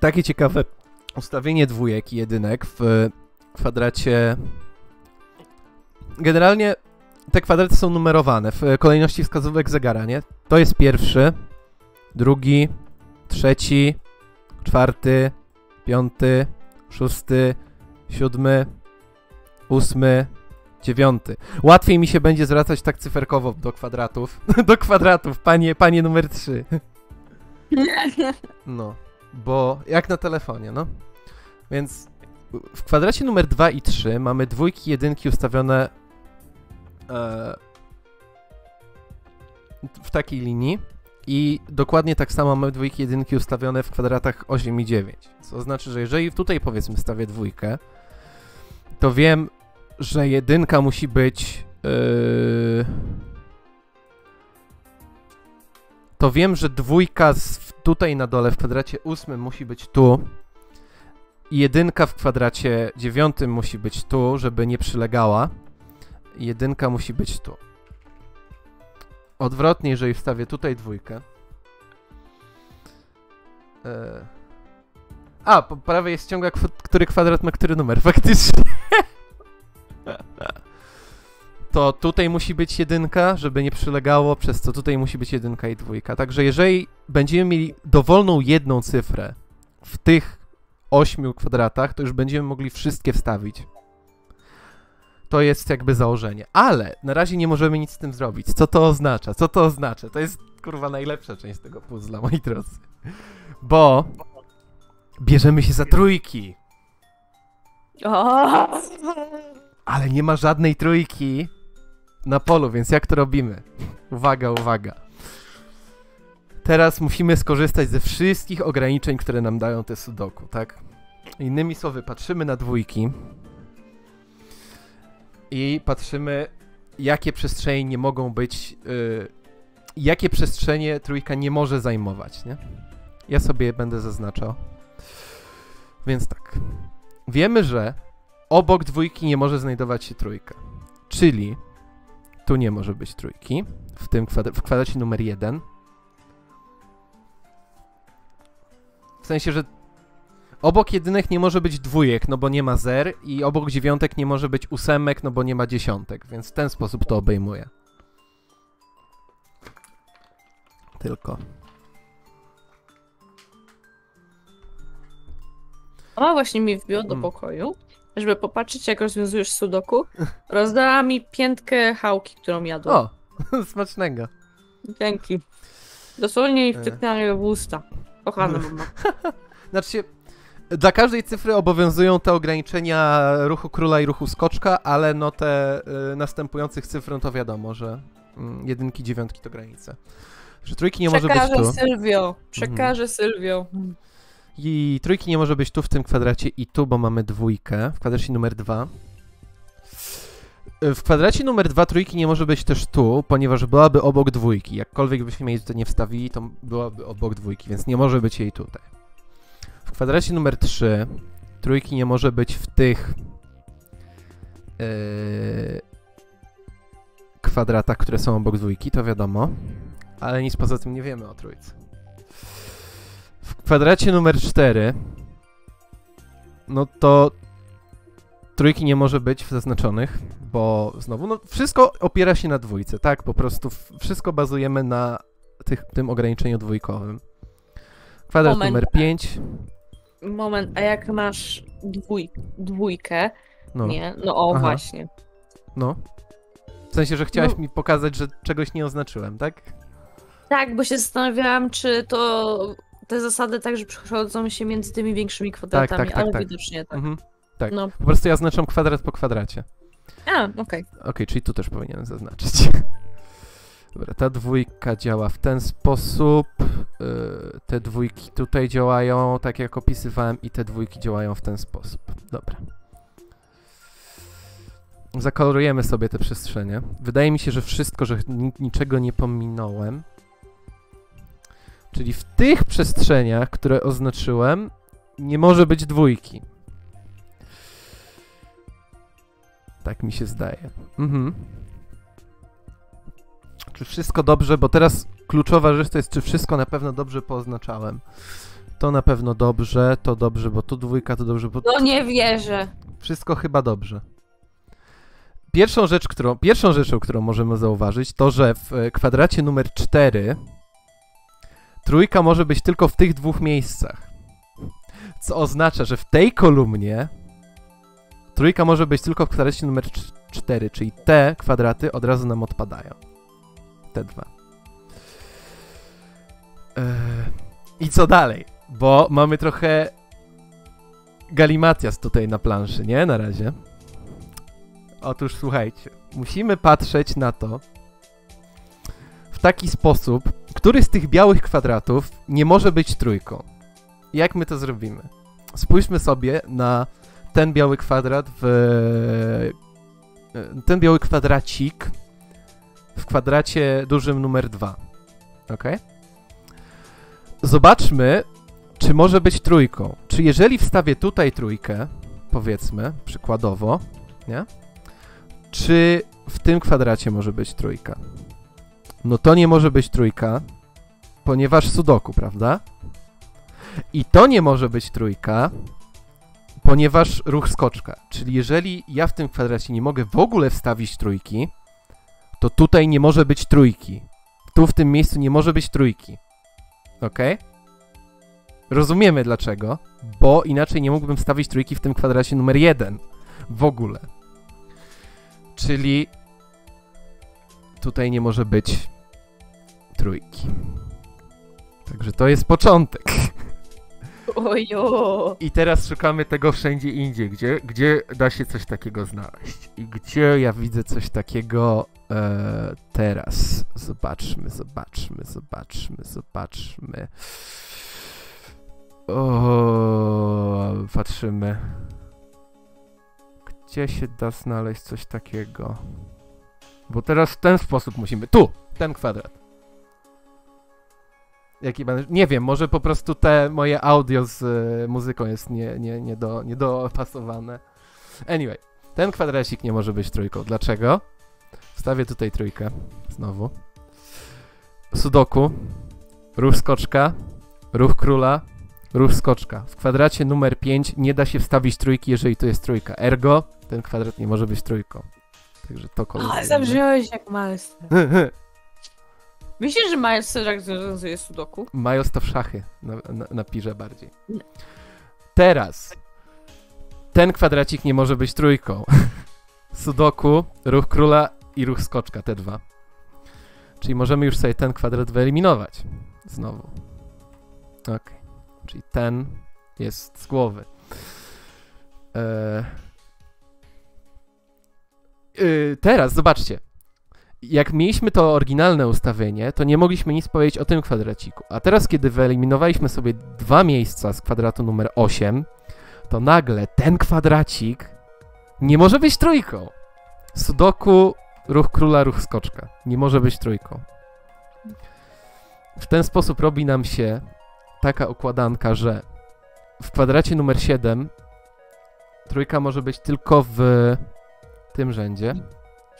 takie ciekawe ustawienie dwójek i jedynek w kwadracie generalnie te kwadraty są numerowane w kolejności wskazówek zegara, nie? To jest pierwszy, drugi, trzeci, czwarty, piąty, szósty, siódmy, ósmy, dziewiąty. Łatwiej mi się będzie zwracać tak cyferkowo do kwadratów. <laughs> do kwadratów, panie, panie numer trzy. <laughs> no, bo jak na telefonie, no. Więc w kwadracie numer 2 i 3 mamy dwójki, jedynki ustawione E, w takiej linii i dokładnie tak samo mamy dwójki jedynki ustawione w kwadratach 8 i 9. Co znaczy, że jeżeli tutaj powiedzmy stawię dwójkę, to wiem, że jedynka musi być yy, to wiem, że dwójka z, tutaj na dole w kwadracie ósmym musi być tu jedynka w kwadracie dziewiątym musi być tu, żeby nie przylegała jedynka musi być tu. Odwrotnie, jeżeli wstawię tutaj dwójkę. E... A, po prawej jest ciągła, który kwadrat ma który numer, <laughs> faktycznie. To tutaj musi być jedynka, żeby nie przylegało, przez co tutaj musi być jedynka i dwójka. Także jeżeli będziemy mieli dowolną jedną cyfrę w tych ośmiu kwadratach, to już będziemy mogli wszystkie wstawić. To jest jakby założenie. Ale na razie nie możemy nic z tym zrobić. Co to oznacza? Co to oznacza? To jest kurwa najlepsza część tego puzzla, moi drodzy. Bo bierzemy się za trójki. Ale nie ma żadnej trójki na polu, więc jak to robimy? Uwaga, uwaga. Teraz musimy skorzystać ze wszystkich ograniczeń, które nam dają te sudoku, tak? Innymi słowy, patrzymy na dwójki i patrzymy, jakie przestrzenie nie mogą być, yy, jakie przestrzenie trójka nie może zajmować, nie? Ja sobie będę zaznaczał. Więc tak. Wiemy, że obok dwójki nie może znajdować się trójka. Czyli tu nie może być trójki. W tym kwadr w kwadracie numer jeden. W sensie, że obok jedynek nie może być dwójek, no bo nie ma zer i obok dziewiątek nie może być ósemek, no bo nie ma dziesiątek, więc w ten sposób to obejmuje. Tylko. Ona właśnie mi wbiła do Mm. pokoju, żeby popatrzeć, jak rozwiązujesz sudoku. <laughs> Rozdała mi piętkę chałki, którą jadłam. O! <laughs> Smacznego. Dzięki. Dosłownie mi E. wtyknęła je w usta. Kochana mama. <laughs> Znaczy się, dla każdej cyfry obowiązują te ograniczenia ruchu króla i ruchu skoczka, ale no te y, następujących cyfr, no to wiadomo, że mm, jedynki, dziewiątki to granice. Że trójki nie może być Przekażę tu. Mhm. Sylwio. Przekażę Sylwio. I trójki nie może być tu w tym kwadracie i tu, bo mamy dwójkę w kwadracie numer dwa. Y, W kwadracie numer dwa trójki nie może być też tu, ponieważ byłaby obok dwójki. Jakkolwiek byśmy jej tutaj nie wstawili, to byłaby obok dwójki, więc nie może być jej tutaj. W kwadracie numer 3 trójki nie może być w tych yy, kwadratach, które są obok dwójki, to wiadomo. Ale nic poza tym nie wiemy o trójce. W kwadracie numer 4 no to trójki nie może być zaznaczonych, bo znowu, no wszystko opiera się na dwójce, tak? Po prostu w- wszystko bazujemy na tych, tym ograniczeniu dwójkowym. Kwadrat Moment. numer 5. Moment, a jak masz dwój, dwójkę, No, nie? No o, Aha. właśnie. no. W sensie, że chciałaś No. mi pokazać, że czegoś nie oznaczyłem, tak? Tak, bo się zastanawiałam, czy to te zasady także przechodzą się między tymi większymi kwadratami, tak, ale tak. widocznie tak. Mhm. tak. No. Po prostu ja oznaczam kwadrat po kwadracie. A, okej. Okej, czyli tu też powinienem zaznaczyć. <laughs> Dobra, ta dwójka działa w ten sposób. Yy, te dwójki tutaj działają tak jak opisywałem i te dwójki działają w ten sposób. Dobra. Zakolorujemy sobie te przestrzenie. Wydaje mi się, że wszystko, że ni- niczego nie pominąłem. Czyli w tych przestrzeniach, które oznaczyłem, nie może być dwójki. Tak mi się zdaje. Mhm. Czy wszystko dobrze? Bo teraz kluczowa rzecz to jest, czy wszystko na pewno dobrze poznaczałem. To na pewno dobrze, to dobrze, bo tu dwójka, to dobrze, bo No nie wierzę. wszystko chyba dobrze. Pierwszą, rzecz, którą, pierwszą rzeczą, którą możemy zauważyć, to że w e, kwadracie numer 4 trójka może być tylko w tych dwóch miejscach. Co oznacza, że w tej kolumnie trójka może być tylko w kwadracie numer 4, czyli te kwadraty od razu nam odpadają. Te dwa. Eee, I co dalej? Bo mamy trochę galimatias tutaj na planszy, nie? Na razie. Otóż słuchajcie, musimy patrzeć na to w taki sposób, który z tych białych kwadratów nie może być trójką. Jak my to zrobimy? Spójrzmy sobie na ten biały kwadrat w... e, ten biały kwadracik w kwadracie dużym numer 2. Ok? Zobaczmy, czy może być trójką. Czy jeżeli wstawię tutaj trójkę, powiedzmy, przykładowo, nie? Czy w tym kwadracie może być trójka? No to nie może być trójka, ponieważ sudoku, prawda? I to nie może być trójka, ponieważ ruch skoczka. Czyli jeżeli ja w tym kwadracie nie mogę w ogóle wstawić trójki, to tutaj nie może być trójki. Tu w tym miejscu nie może być trójki. Ok? Rozumiemy dlaczego, bo inaczej nie mógłbym stawić trójki w tym kwadracie numer jeden. W ogóle. Czyli tutaj nie może być trójki. Także to jest początek. Ojo. I teraz szukamy tego wszędzie indziej, gdzie, gdzie da się coś takiego znaleźć. I gdzie ja widzę coś takiego e, teraz. Zobaczmy, zobaczmy, zobaczmy, zobaczmy. O, patrzymy. Gdzie się da znaleźć coś takiego? Bo teraz w ten sposób musimy. Tu! Ten kwadrat. Jaki będę... Nie wiem, może po prostu te moje audio z y, muzyką jest nie, nie, nie, do, niedopasowane. Anyway, ten kwadracik nie może być trójką. Dlaczego? Wstawię tutaj trójkę. Znowu. Sudoku. Ruch skoczka. Ruch króla. Ruch skoczka. W kwadracie numer 5 nie da się wstawić trójki, jeżeli to jest trójka. Ergo, ten kwadrat nie może być trójką. Także to kolejne. Ale zabrzmiałeś jak Maester. <laughs> Myślisz, że jak rozwiązuje sudoku? Majos to w szachy na, na, na pirze bardziej. Teraz. Ten kwadracik nie może być trójką. <laughs> Sudoku, ruch króla i ruch skoczka, te dwa. Czyli możemy już sobie ten kwadrat wyeliminować. Znowu. Ok. Czyli ten jest z głowy. Eee... Yy, teraz zobaczcie. Jak mieliśmy to oryginalne ustawienie, to nie mogliśmy nic powiedzieć o tym kwadraciku. A teraz, kiedy wyeliminowaliśmy sobie dwa miejsca z kwadratu numer 8, to nagle ten kwadracik nie może być trójką. Sudoku, ruch króla, ruch skoczka. Nie może być trójką. W ten sposób robi nam się taka układanka, że w kwadracie numer 7 trójka może być tylko w tym rzędzie.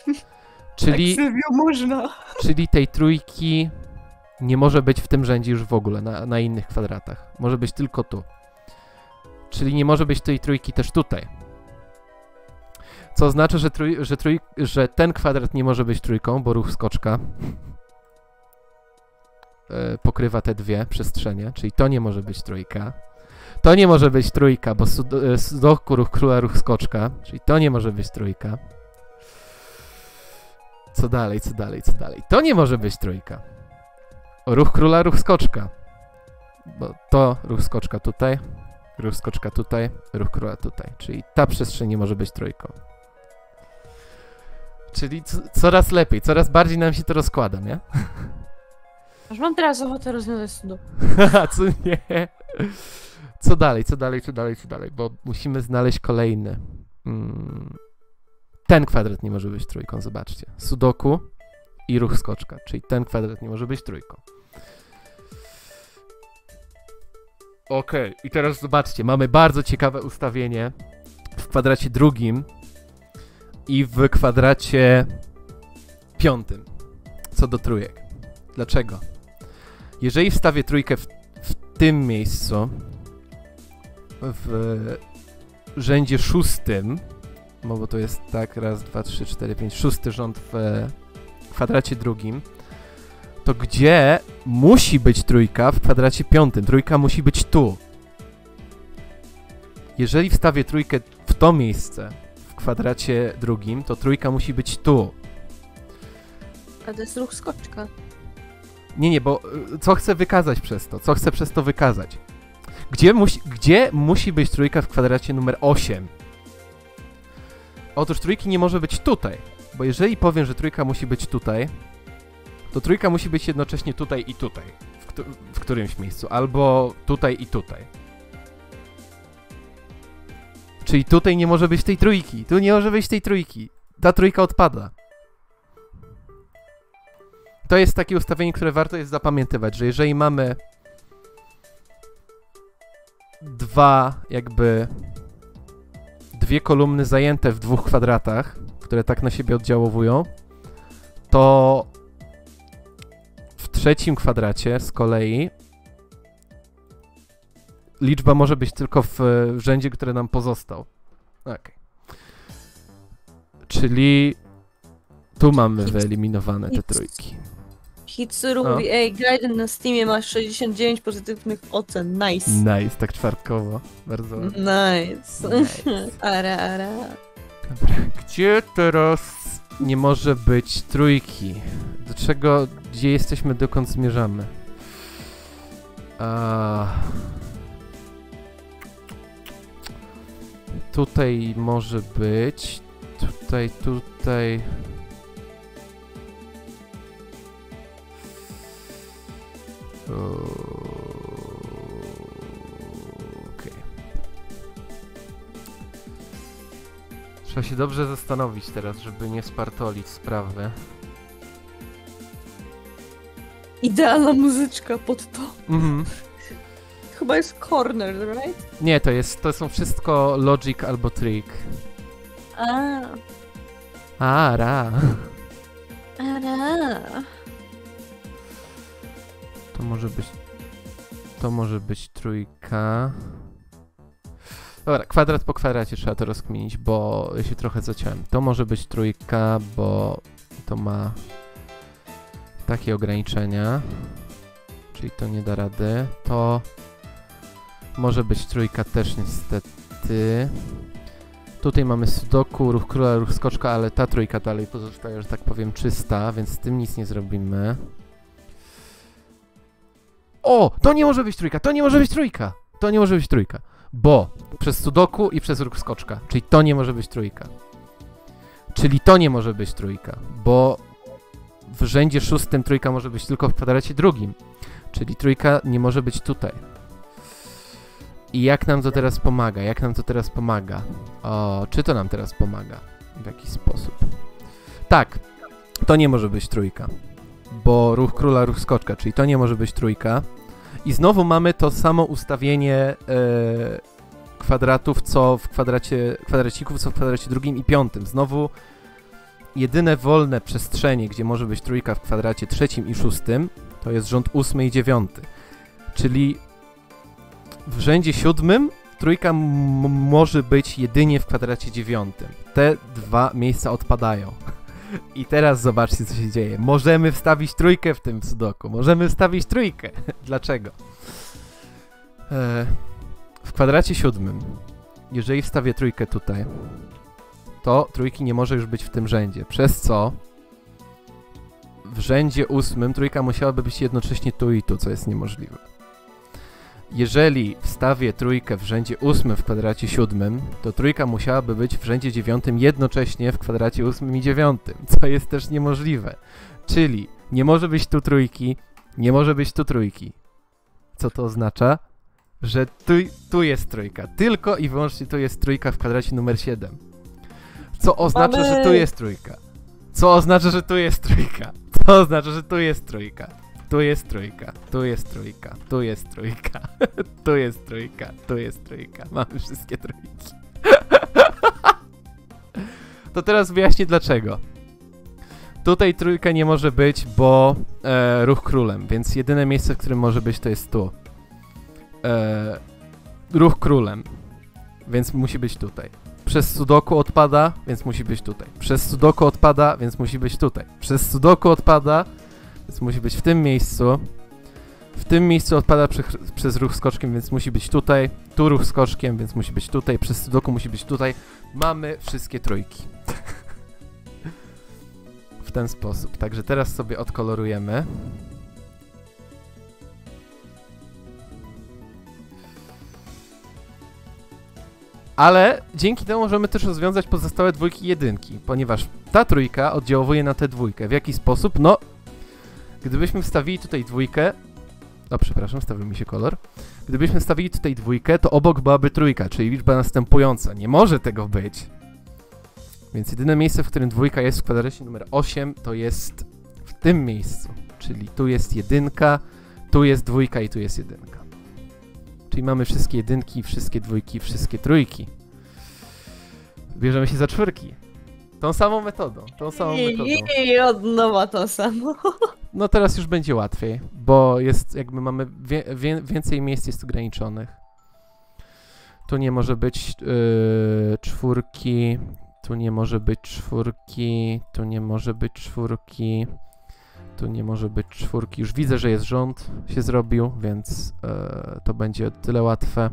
<laughs> Czyli, Tak można. czyli tej trójki nie może być w tym rzędzie już w ogóle, na, na innych kwadratach. Może być tylko tu. Czyli nie może być tej trójki też tutaj. Co oznacza, że, trój, że, trój, że ten kwadrat nie może być trójką, bo ruch skoczka e, pokrywa te dwie przestrzenie, czyli to nie może być trójka. To nie może być trójka, bo e, sudoku ruch króla, ruch skoczka, czyli to nie może być trójka. Co dalej, co dalej, co dalej? To nie może być trójka. Ruch króla, ruch skoczka. Bo to ruch skoczka tutaj, ruch skoczka tutaj, ruch króla tutaj. Czyli ta przestrzeń nie może być trójką. Czyli coraz lepiej, coraz bardziej nam się to rozkłada, nie? <laughs> Aż mam teraz ochotę rozwiązać. Haha, <laughs> co nie? Co dalej, co dalej, co dalej, co dalej? Bo musimy znaleźć kolejny. Mm. Ten kwadrat nie może być trójką, zobaczcie. Sudoku i ruch skoczka, czyli ten kwadrat nie może być trójką. Okej, i teraz zobaczcie, mamy bardzo ciekawe ustawienie w kwadracie drugim i w kwadracie piątym, co do trójek. Dlaczego? Jeżeli wstawię trójkę w, w tym miejscu, w rzędzie szóstym, no bo to jest tak, raz, dwa, trzy, cztery, pięć, szósty rząd w e, kwadracie drugim, to gdzie musi być trójka w kwadracie piątym? Trójka musi być tu. Jeżeli wstawię trójkę w to miejsce w kwadracie drugim, to trójka musi być tu. A to jest ruch skoczka. Nie, nie, bo y, co chcę wykazać przez to? Co chcę przez to wykazać? Gdzie musi, gdzie musi być trójka w kwadracie numer 8? Otóż trójki nie może być tutaj, bo jeżeli powiem, że trójka musi być tutaj, to trójka musi być jednocześnie tutaj i tutaj, w, w którymś miejscu, albo tutaj i tutaj. Czyli tutaj nie może być tej trójki, tu nie może być tej trójki. Ta trójka odpada. To jest takie ustawienie, które warto jest zapamiętywać, że jeżeli mamy dwa jakby dwie kolumny zajęte w dwóch kwadratach, które tak na siebie oddziałowują, to w trzecim kwadracie z kolei liczba może być tylko w rzędzie, który nam pozostał. Okej. Czyli tu mamy wyeliminowane te trójki. Hitsuru No. mówi, ej, Gaiden na Steamie ma 69 pozytywnych ocen, nice. Nice, tak czwartkowo. Bardzo. Nice. Nice. <laughs> Ara, ara. Dobra, gdzie teraz nie może być trójki? Do czego, gdzie jesteśmy, dokąd zmierzamy? A... Tutaj może być, tutaj, tutaj... Okej. Trzeba się dobrze zastanowić teraz, żeby nie spartolić sprawy. Idealna muzyczka pod to. Mhm. <laughs> Chyba jest corner, right? Nie, to jest, to są wszystko logic albo trick. A, A, ra. ara. To może być. To może być trójka. Dobra, kwadrat po kwadracie trzeba to rozkminić, bo się trochę zaciąłem. To może być trójka, bo to ma takie ograniczenia. Czyli to nie da rady. To może być trójka też niestety. Tutaj mamy sudoku, ruch króla, ruch skoczka, ale ta trójka dalej pozostaje, że tak powiem, czysta, więc z tym nic nie zrobimy. O! To nie może być trójka! To nie może być trójka! To nie może być trójka. Bo przez sudoku i przez ruch skoczka. Czyli to nie może być trójka. Czyli to nie może być trójka, bo w rzędzie szóstym trójka może być tylko w kwadracie drugim. Czyli trójka nie może być tutaj. I jak nam to teraz pomaga? Jak nam to teraz pomaga? O, czy to nam teraz pomaga? W jakiś sposób? Tak, to nie może być trójka bo ruch króla, ruch skoczka, czyli to nie może być trójka. I znowu mamy to samo ustawienie e, kwadratów, co w kwadracie, kwadracików, co w kwadracie drugim i piątym. Znowu jedyne wolne przestrzenie, gdzie może być trójka w kwadracie trzecim i szóstym, to jest rząd ósmy i dziewiąty. Czyli w rzędzie siódmym trójka może być jedynie w kwadracie dziewiątym. Te dwa miejsca odpadają. I teraz zobaczcie, co się dzieje. Możemy wstawić trójkę w tym sudoku. Możemy wstawić trójkę. <laughs> Dlaczego? E, w kwadracie siódmym, jeżeli wstawię trójkę tutaj, to trójki nie może już być w tym rzędzie. Przez co w rzędzie ósmym trójka musiałaby być jednocześnie tu i tu, co jest niemożliwe. Jeżeli wstawię trójkę w rzędzie ósmym w kwadracie siódmym, to trójka musiałaby być w rzędzie dziewiątym jednocześnie w kwadracie ósmym i dziewiątym, <laughs> co jest też niemożliwe. Czyli nie może być tu trójki, nie może być tu trójki. Co to oznacza? Że tu, tu jest trójka. Tylko i wyłącznie tu jest trójka w kwadracie numer 7. Co oznacza, Mamy- że tu jest trójka. Co oznacza, że tu jest trójka. Co oznacza, że tu jest trójka. Tu jest trójka, tu jest trójka, tu jest trójka, <laughs> tu jest trójka, tu jest trójka. Mamy wszystkie trójki. <laughs> To teraz wyjaśnię dlaczego. Tutaj trójka nie może być, bo e, ruch królem, więc jedyne miejsce, w którym może być, to jest tu. E, ruch królem, więc musi być tutaj. Przez sudoku odpada, więc musi być tutaj. Przez sudoku odpada, więc musi być tutaj. Przez sudoku odpada, więc musi być w tym miejscu. W tym miejscu odpada przy, przez ruch skoczkiem, więc musi być tutaj. Tu ruch skoczkiem, więc musi być tutaj. Przez sudoku musi być tutaj. Mamy wszystkie trójki. w ten sposób. Także teraz sobie odkolorujemy. Ale dzięki temu możemy też rozwiązać pozostałe dwójki i jedynki, ponieważ ta trójka oddziałuje na tę dwójkę. W jaki sposób? No, gdybyśmy wstawili tutaj dwójkę... O, przepraszam, wstawił mi się kolor. Gdybyśmy wstawili tutaj dwójkę, to obok byłaby trójka, czyli liczba następująca. Nie może tego być. Więc jedyne miejsce, w którym dwójka jest w kwadracie numer 8, to jest w tym miejscu. Czyli tu jest jedynka, tu jest dwójka i tu jest jedynka. Czyli mamy wszystkie jedynki, wszystkie dwójki, wszystkie trójki. Bierzemy się za czwórki. Tą samą metodą, tą samą metodą. I od nowa to samo. <laughs> No teraz już będzie łatwiej, bo jest jakby mamy wie, wie, więcej miejsc jest ograniczonych. Tu nie może być yy, czwórki, tu nie może być czwórki, tu nie może być czwórki, tu nie może być czwórki. Już widzę, że jest rząd się zrobił, więc yy, to będzie tyle łatwe.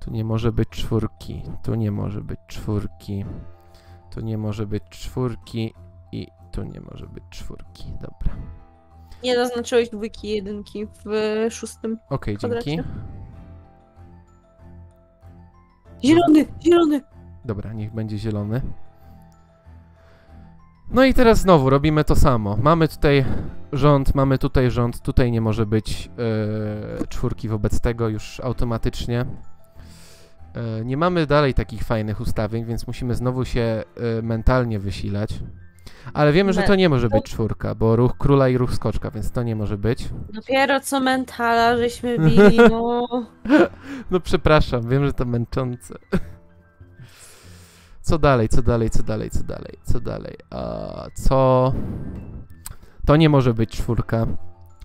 Tu nie może być czwórki, tu nie może być czwórki, tu nie może być czwórki i tu nie może być czwórki. Dobra. Nie zaznaczyłeś dwójki jedynki w szóstym. Okej, kwadracie. dzięki. Zielony, zielony! Dobra, niech będzie zielony. No i teraz znowu robimy to samo. Mamy tutaj rząd, mamy tutaj rząd, tutaj nie może być e, czwórki wobec tego już automatycznie. E, nie mamy dalej takich fajnych ustawień, więc musimy znowu się e, mentalnie wysilać. Ale wiemy, że to nie może być czwórka, bo ruch króla i ruch skoczka, więc to nie może być. Dopiero co mentala żeśmy <laughs> bili, no. No przepraszam, wiem, że to męczące. Co dalej, co dalej, co dalej, co dalej, co dalej? A, co... To nie może być czwórka,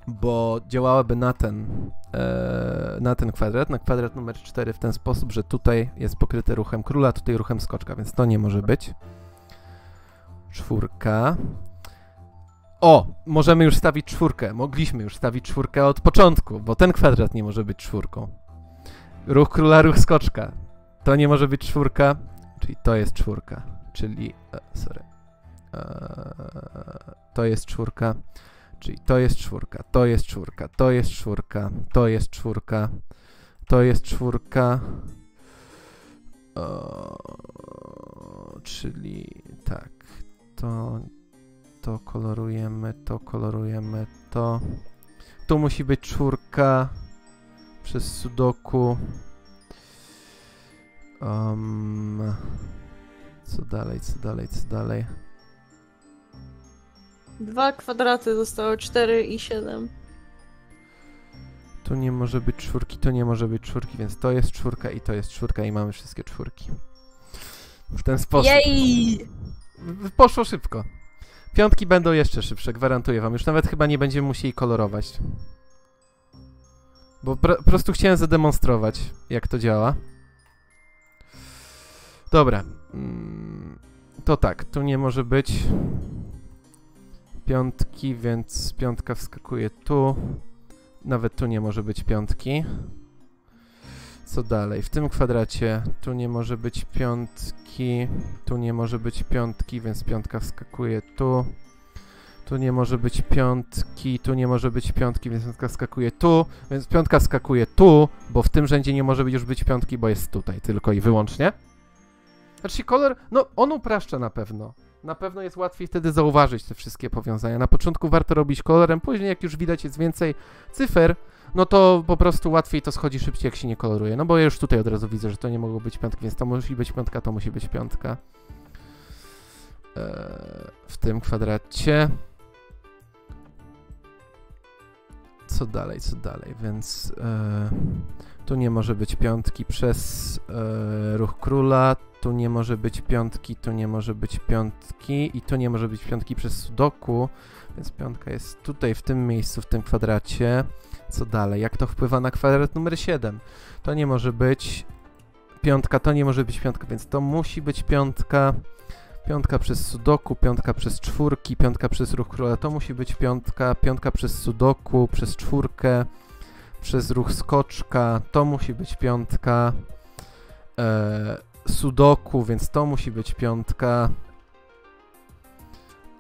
bo działałaby na ten, e, na ten kwadrat, na kwadrat numer 4 w ten sposób, że tutaj jest pokryte ruchem króla, tutaj ruchem skoczka, więc to nie może być. Czwórka. O, możemy już stawić czwórkę. Mogliśmy już stawić czwórkę od początku, bo ten kwadrat nie może być czwórką. Ruch króla, ruch skoczka. To nie może być czwórka, czyli to jest czwórka. Czyli, e, sorry. E, to jest czwórka, czyli to jest czwórka, to jest czwórka, to jest czwórka, to jest czwórka, to jest czwórka. O, czyli tak, to, to kolorujemy, to kolorujemy, to. Tu musi być czwórka przez sudoku. Um, co dalej, co dalej, co dalej? Dwa kwadraty zostało, cztery i siedem. Tu nie może być czwórki, to nie może być czwórki, więc to jest czwórka i to jest czwórka i mamy wszystkie czwórki. W ten sposób. Jej! Poszło szybko. Piątki będą jeszcze szybsze, gwarantuję wam. Już nawet chyba nie będziemy musieli kolorować. Bo po prostu chciałem zademonstrować, jak to działa. Dobra. Mm, To tak, tu nie może być piątki, więc piątka wskakuje tu. Nawet tu nie może być piątki. Co dalej? W tym kwadracie tu nie może być piątki, tu nie może być piątki, więc piątka wskakuje tu. Tu nie może być piątki, tu nie może być piątki, więc piątka skakuje tu, więc piątka skakuje tu, bo w tym rzędzie nie może być już być piątki, bo jest tutaj tylko i wyłącznie. Znaczy kolor, no on upraszcza na pewno. Na pewno jest łatwiej wtedy zauważyć te wszystkie powiązania. Na początku warto robić kolorem, później jak już widać jest więcej cyfer, no to po prostu łatwiej to schodzi szybciej, jak się nie koloruje. No bo ja już tutaj od razu widzę, że to nie mogło być piątki, więc to musi być piątka, to musi być piątka. Eee, w tym kwadracie. Co dalej, co dalej, więc e, tu nie może być piątki przez e, ruch króla, tu nie może być piątki, tu nie może być piątki i tu nie może być piątki przez sudoku, więc piątka jest tutaj, w tym miejscu, w tym kwadracie. Co dalej? Jak to wpływa na kwadrat numer 7? To nie może być piątka, to nie może być piątka, więc to musi być piątka. Piątka przez sudoku, piątka przez czwórki, piątka przez ruch króla, to musi być piątka, piątka przez sudoku, przez czwórkę, przez ruch skoczka, to musi być piątka. E, sudoku, więc to musi być piątka.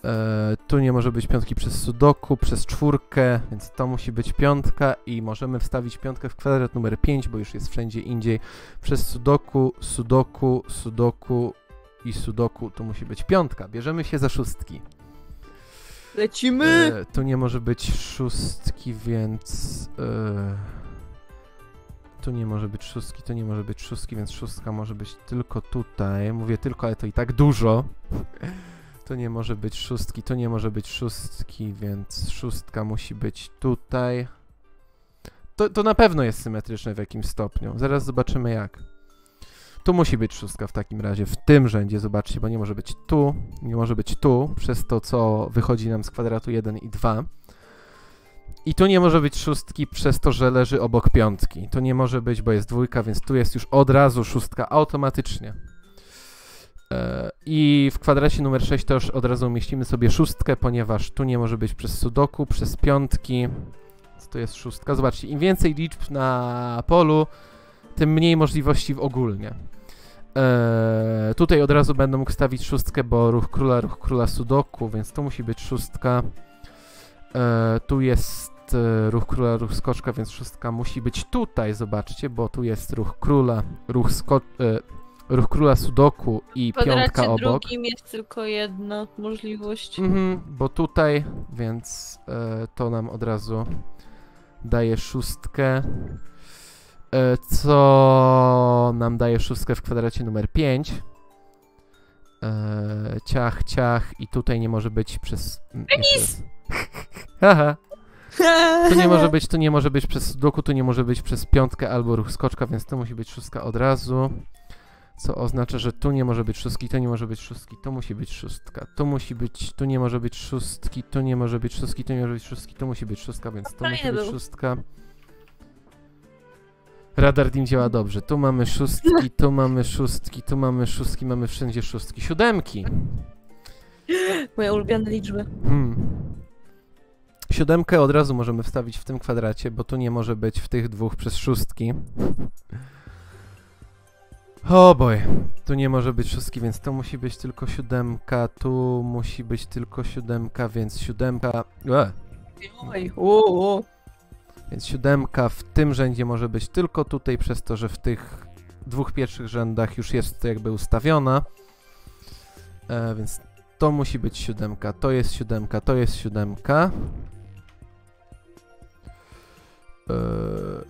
E, tu nie może być piątki przez sudoku, przez czwórkę, więc to musi być piątka i możemy wstawić piątkę w kwadrat numer 5, bo już jest wszędzie indziej. Przez sudoku, sudoku, sudoku i sudoku tu musi być piątka. Bierzemy się za szóstki. Lecimy! E, tu nie może być szóstki, więc... E, tu nie może być szóstki, tu nie może być szóstki, więc szóstka może być tylko tutaj. Mówię tylko, ale to i tak dużo. Tu nie może być szóstki, tu nie może być szóstki, więc szóstka musi być tutaj. To, to na pewno jest symetryczne w jakimś stopniu. Zaraz zobaczymy jak. Tu musi być szóstka w takim razie, w tym rzędzie, zobaczcie, bo nie może być tu, nie może być tu, przez to, co wychodzi nam z kwadratu 1 i 2. I tu nie może być szóstki przez to, że leży obok piątki. Tu nie może być, bo jest dwójka, więc tu jest już od razu szóstka automatycznie. E, I w kwadracie numer 6 też od razu umieścimy sobie szóstkę, ponieważ tu nie może być przez sudoku, przez piątki. Więc tu jest szóstka. Zobaczcie, im więcej liczb na polu, tym mniej możliwości w ogólnie. E, tutaj od razu będę mógł stawić szóstkę, bo ruch króla, ruch króla sudoku, więc tu musi być szóstka. E, tu jest e, ruch króla, ruch skoczka, więc szóstka musi być tutaj, zobaczcie, bo tu jest ruch króla, ruch, sko e, ruch króla sudoku i W piątka obok. drugim jest tylko jedna możliwość. Mhm, bo tutaj, więc e, to nam od razu daje szóstkę. E, co nam daje szóstkę w kwadracie numer 5. E, ciach, ciach i tutaj nie może być przez... Penis! <laughs> Haha. Tu nie może być, tu nie może być przez sudoku, tu nie może być przez piątkę albo ruch skoczka, więc to musi być szóstka od razu. Co oznacza, że tu nie może być szóstki, tu nie może być szóstki, tu musi być szóstka, tu musi być, tu nie może być szóstki, tu nie może być szóstki, tu nie może być szóstki, tu musi być szóstka, więc tu musi być szóstka. Radar Dim działa dobrze. Tu mamy szóstki, tu mamy szóstki, tu mamy szóstki, mamy wszędzie szóstki. Siódemki. Moje ulubione liczby. Hmm. Siódemkę od razu możemy wstawić w tym kwadracie, bo tu nie może być w tych dwóch przez szóstki. O boj, tu nie może być szóstki, więc to musi być tylko siódemka, tu musi być tylko siódemka, więc siódemka... E, Oj, o, o. więc siódemka w tym rzędzie może być tylko tutaj, przez to, że w tych dwóch pierwszych rzędach już jest to jakby ustawiona. E, więc to musi być siódemka, to jest siódemka, to jest siódemka. E,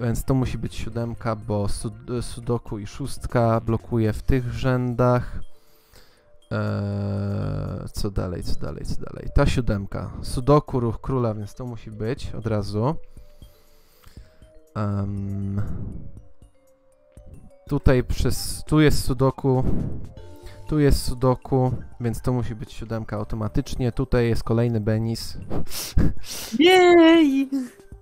więc to musi być siódemka, bo sud sudoku i szóstka blokuje w tych rzędach. E, co dalej, co dalej, co dalej? Ta siódemka. Sudoku, ruch króla, więc to musi być od razu. Em, tutaj przez, tu jest sudoku, tu jest sudoku, więc to musi być siódemka automatycznie. Tutaj jest kolejny Benis. Jej!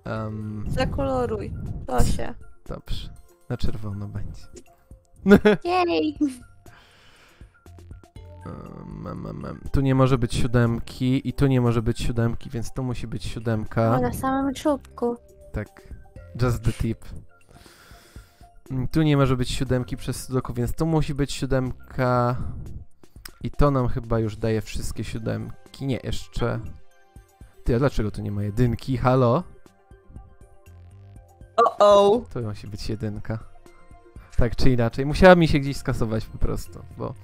Em, Zakoloruj. To się. dobrze, na czerwono będzie. Jej! Em, em, em. Tu nie może być siódemki i tu nie może być siódemki, więc to musi być siódemka. na samym czubku. Tak. Just the tip. Mm, Tu nie może być siódemki przez sudoku, więc to musi być siódemka. I to nam chyba już daje wszystkie siódemki. Nie, jeszcze. Ty, a dlaczego tu nie ma jedynki? Halo? O-o. To musi być jedynka. Tak czy inaczej. Musiała mi się gdzieś skasować po prostu, bo...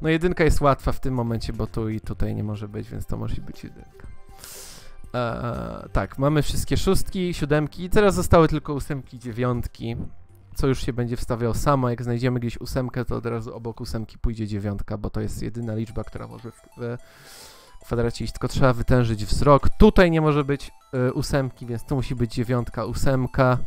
No jedynka jest łatwa w tym momencie, bo tu i tutaj nie może być, więc to musi być jedynka. Eee, tak, mamy wszystkie szóstki, siódemki i teraz zostały tylko ósemki, dziewiątki, co już się będzie wstawiał samo. Jak znajdziemy gdzieś ósemkę, to od razu obok ósemki pójdzie dziewiątka, bo to jest jedyna liczba, która może w, w kwadracie iść, tylko trzeba wytężyć wzrok. Tutaj nie może być y, ósemki, więc tu musi być dziewiątka, ósemka,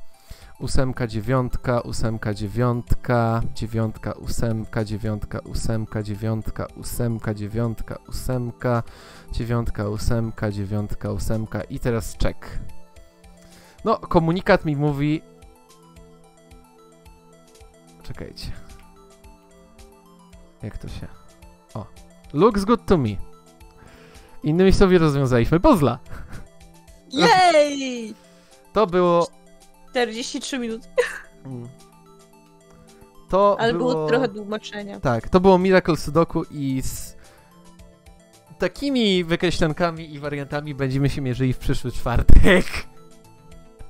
ósemka, dziewiątka, ósemka, dziewiątka, dziewiątka, ósemka, dziewiątka, ósemka, dziewiątka, ósemka, dziewiątka, ósemka, dziewiątka, ósemka, dziewiątka, ósemka i teraz czek. No, komunikat mi mówi... Czekajcie. Jak to się... O. Looks good to me. Innymi słowy rozwiązaliśmy puzzla. Jej! To było... 43 minuty. mm, To Ale było... było trochę tłumaczenia. Tak, to było Miracle Sudoku i z takimi wykreślankami i wariantami będziemy się mierzyli w przyszły czwartek.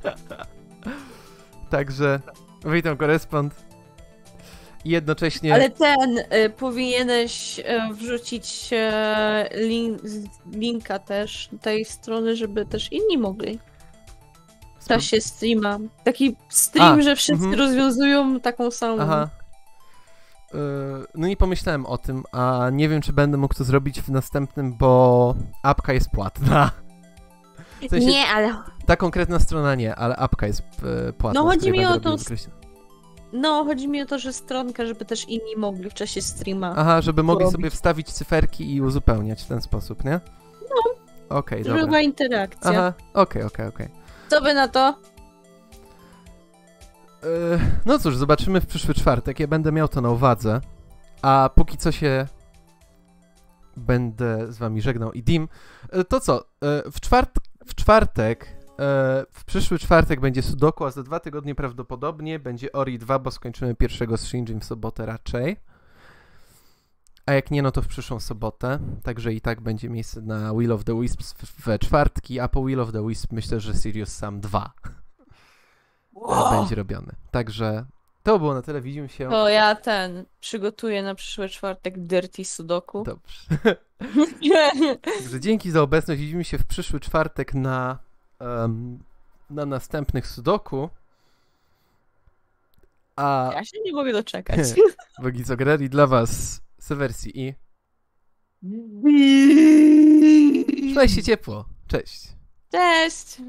<laughs> Także witam korespond. I jednocześnie Ale ten, y, powinieneś y, wrzucić e, link, linka też tej strony, żeby też inni mogli. W czasie streama. Taki stream, A, że wszyscy mhm. rozwiązują taką samą. Aha. Yy, no nie pomyślałem o tym, a nie wiem, czy będę mógł to zrobić w następnym, bo apka jest płatna. W sensie, Nie, ale ta konkretna strona nie, ale apka jest e, płatna. No, chodzi mi o tą No, chodzi mi o to, że stronkę, żeby też inni mogli w czasie streama. Aha, żeby mogli robić. sobie wstawić cyferki i uzupełniać w ten sposób, nie? No. Okej, Żeby dobra. była interakcja. Aha, okej, okej, okej. Co wy na to? Yy, No cóż, zobaczymy w przyszły czwartek. Ja będę miał to na uwadze. A póki co się będę z wami żegnał. I Dim, yy, to co? Yy, W, czwart w czwartek, w przyszły czwartek będzie Sudoku, a za dwa tygodnie prawdopodobnie będzie Ori 2, bo skończymy pierwszego z Shinjin w sobotę raczej. A jak nie, no to w przyszłą sobotę. Także i tak będzie miejsce na Will of the Wisps w- we czwartki, a po Will of the Wisp myślę, że Sirius Sam 2 <laughs> będzie robiony. Także to było na tyle. Widzimy się. To ja ten przygotuję na przyszły czwartek Dirty Sudoku. Dobrze. <laughs> Także dzięki za obecność. Widzimy się w przyszły czwartek na, em, na następnych Sudoku. A Ja się nie mogę doczekać. <laughs> Bogi co grali dla was Sewersji i Trzymaj się ciepło. Cześć. Cześć!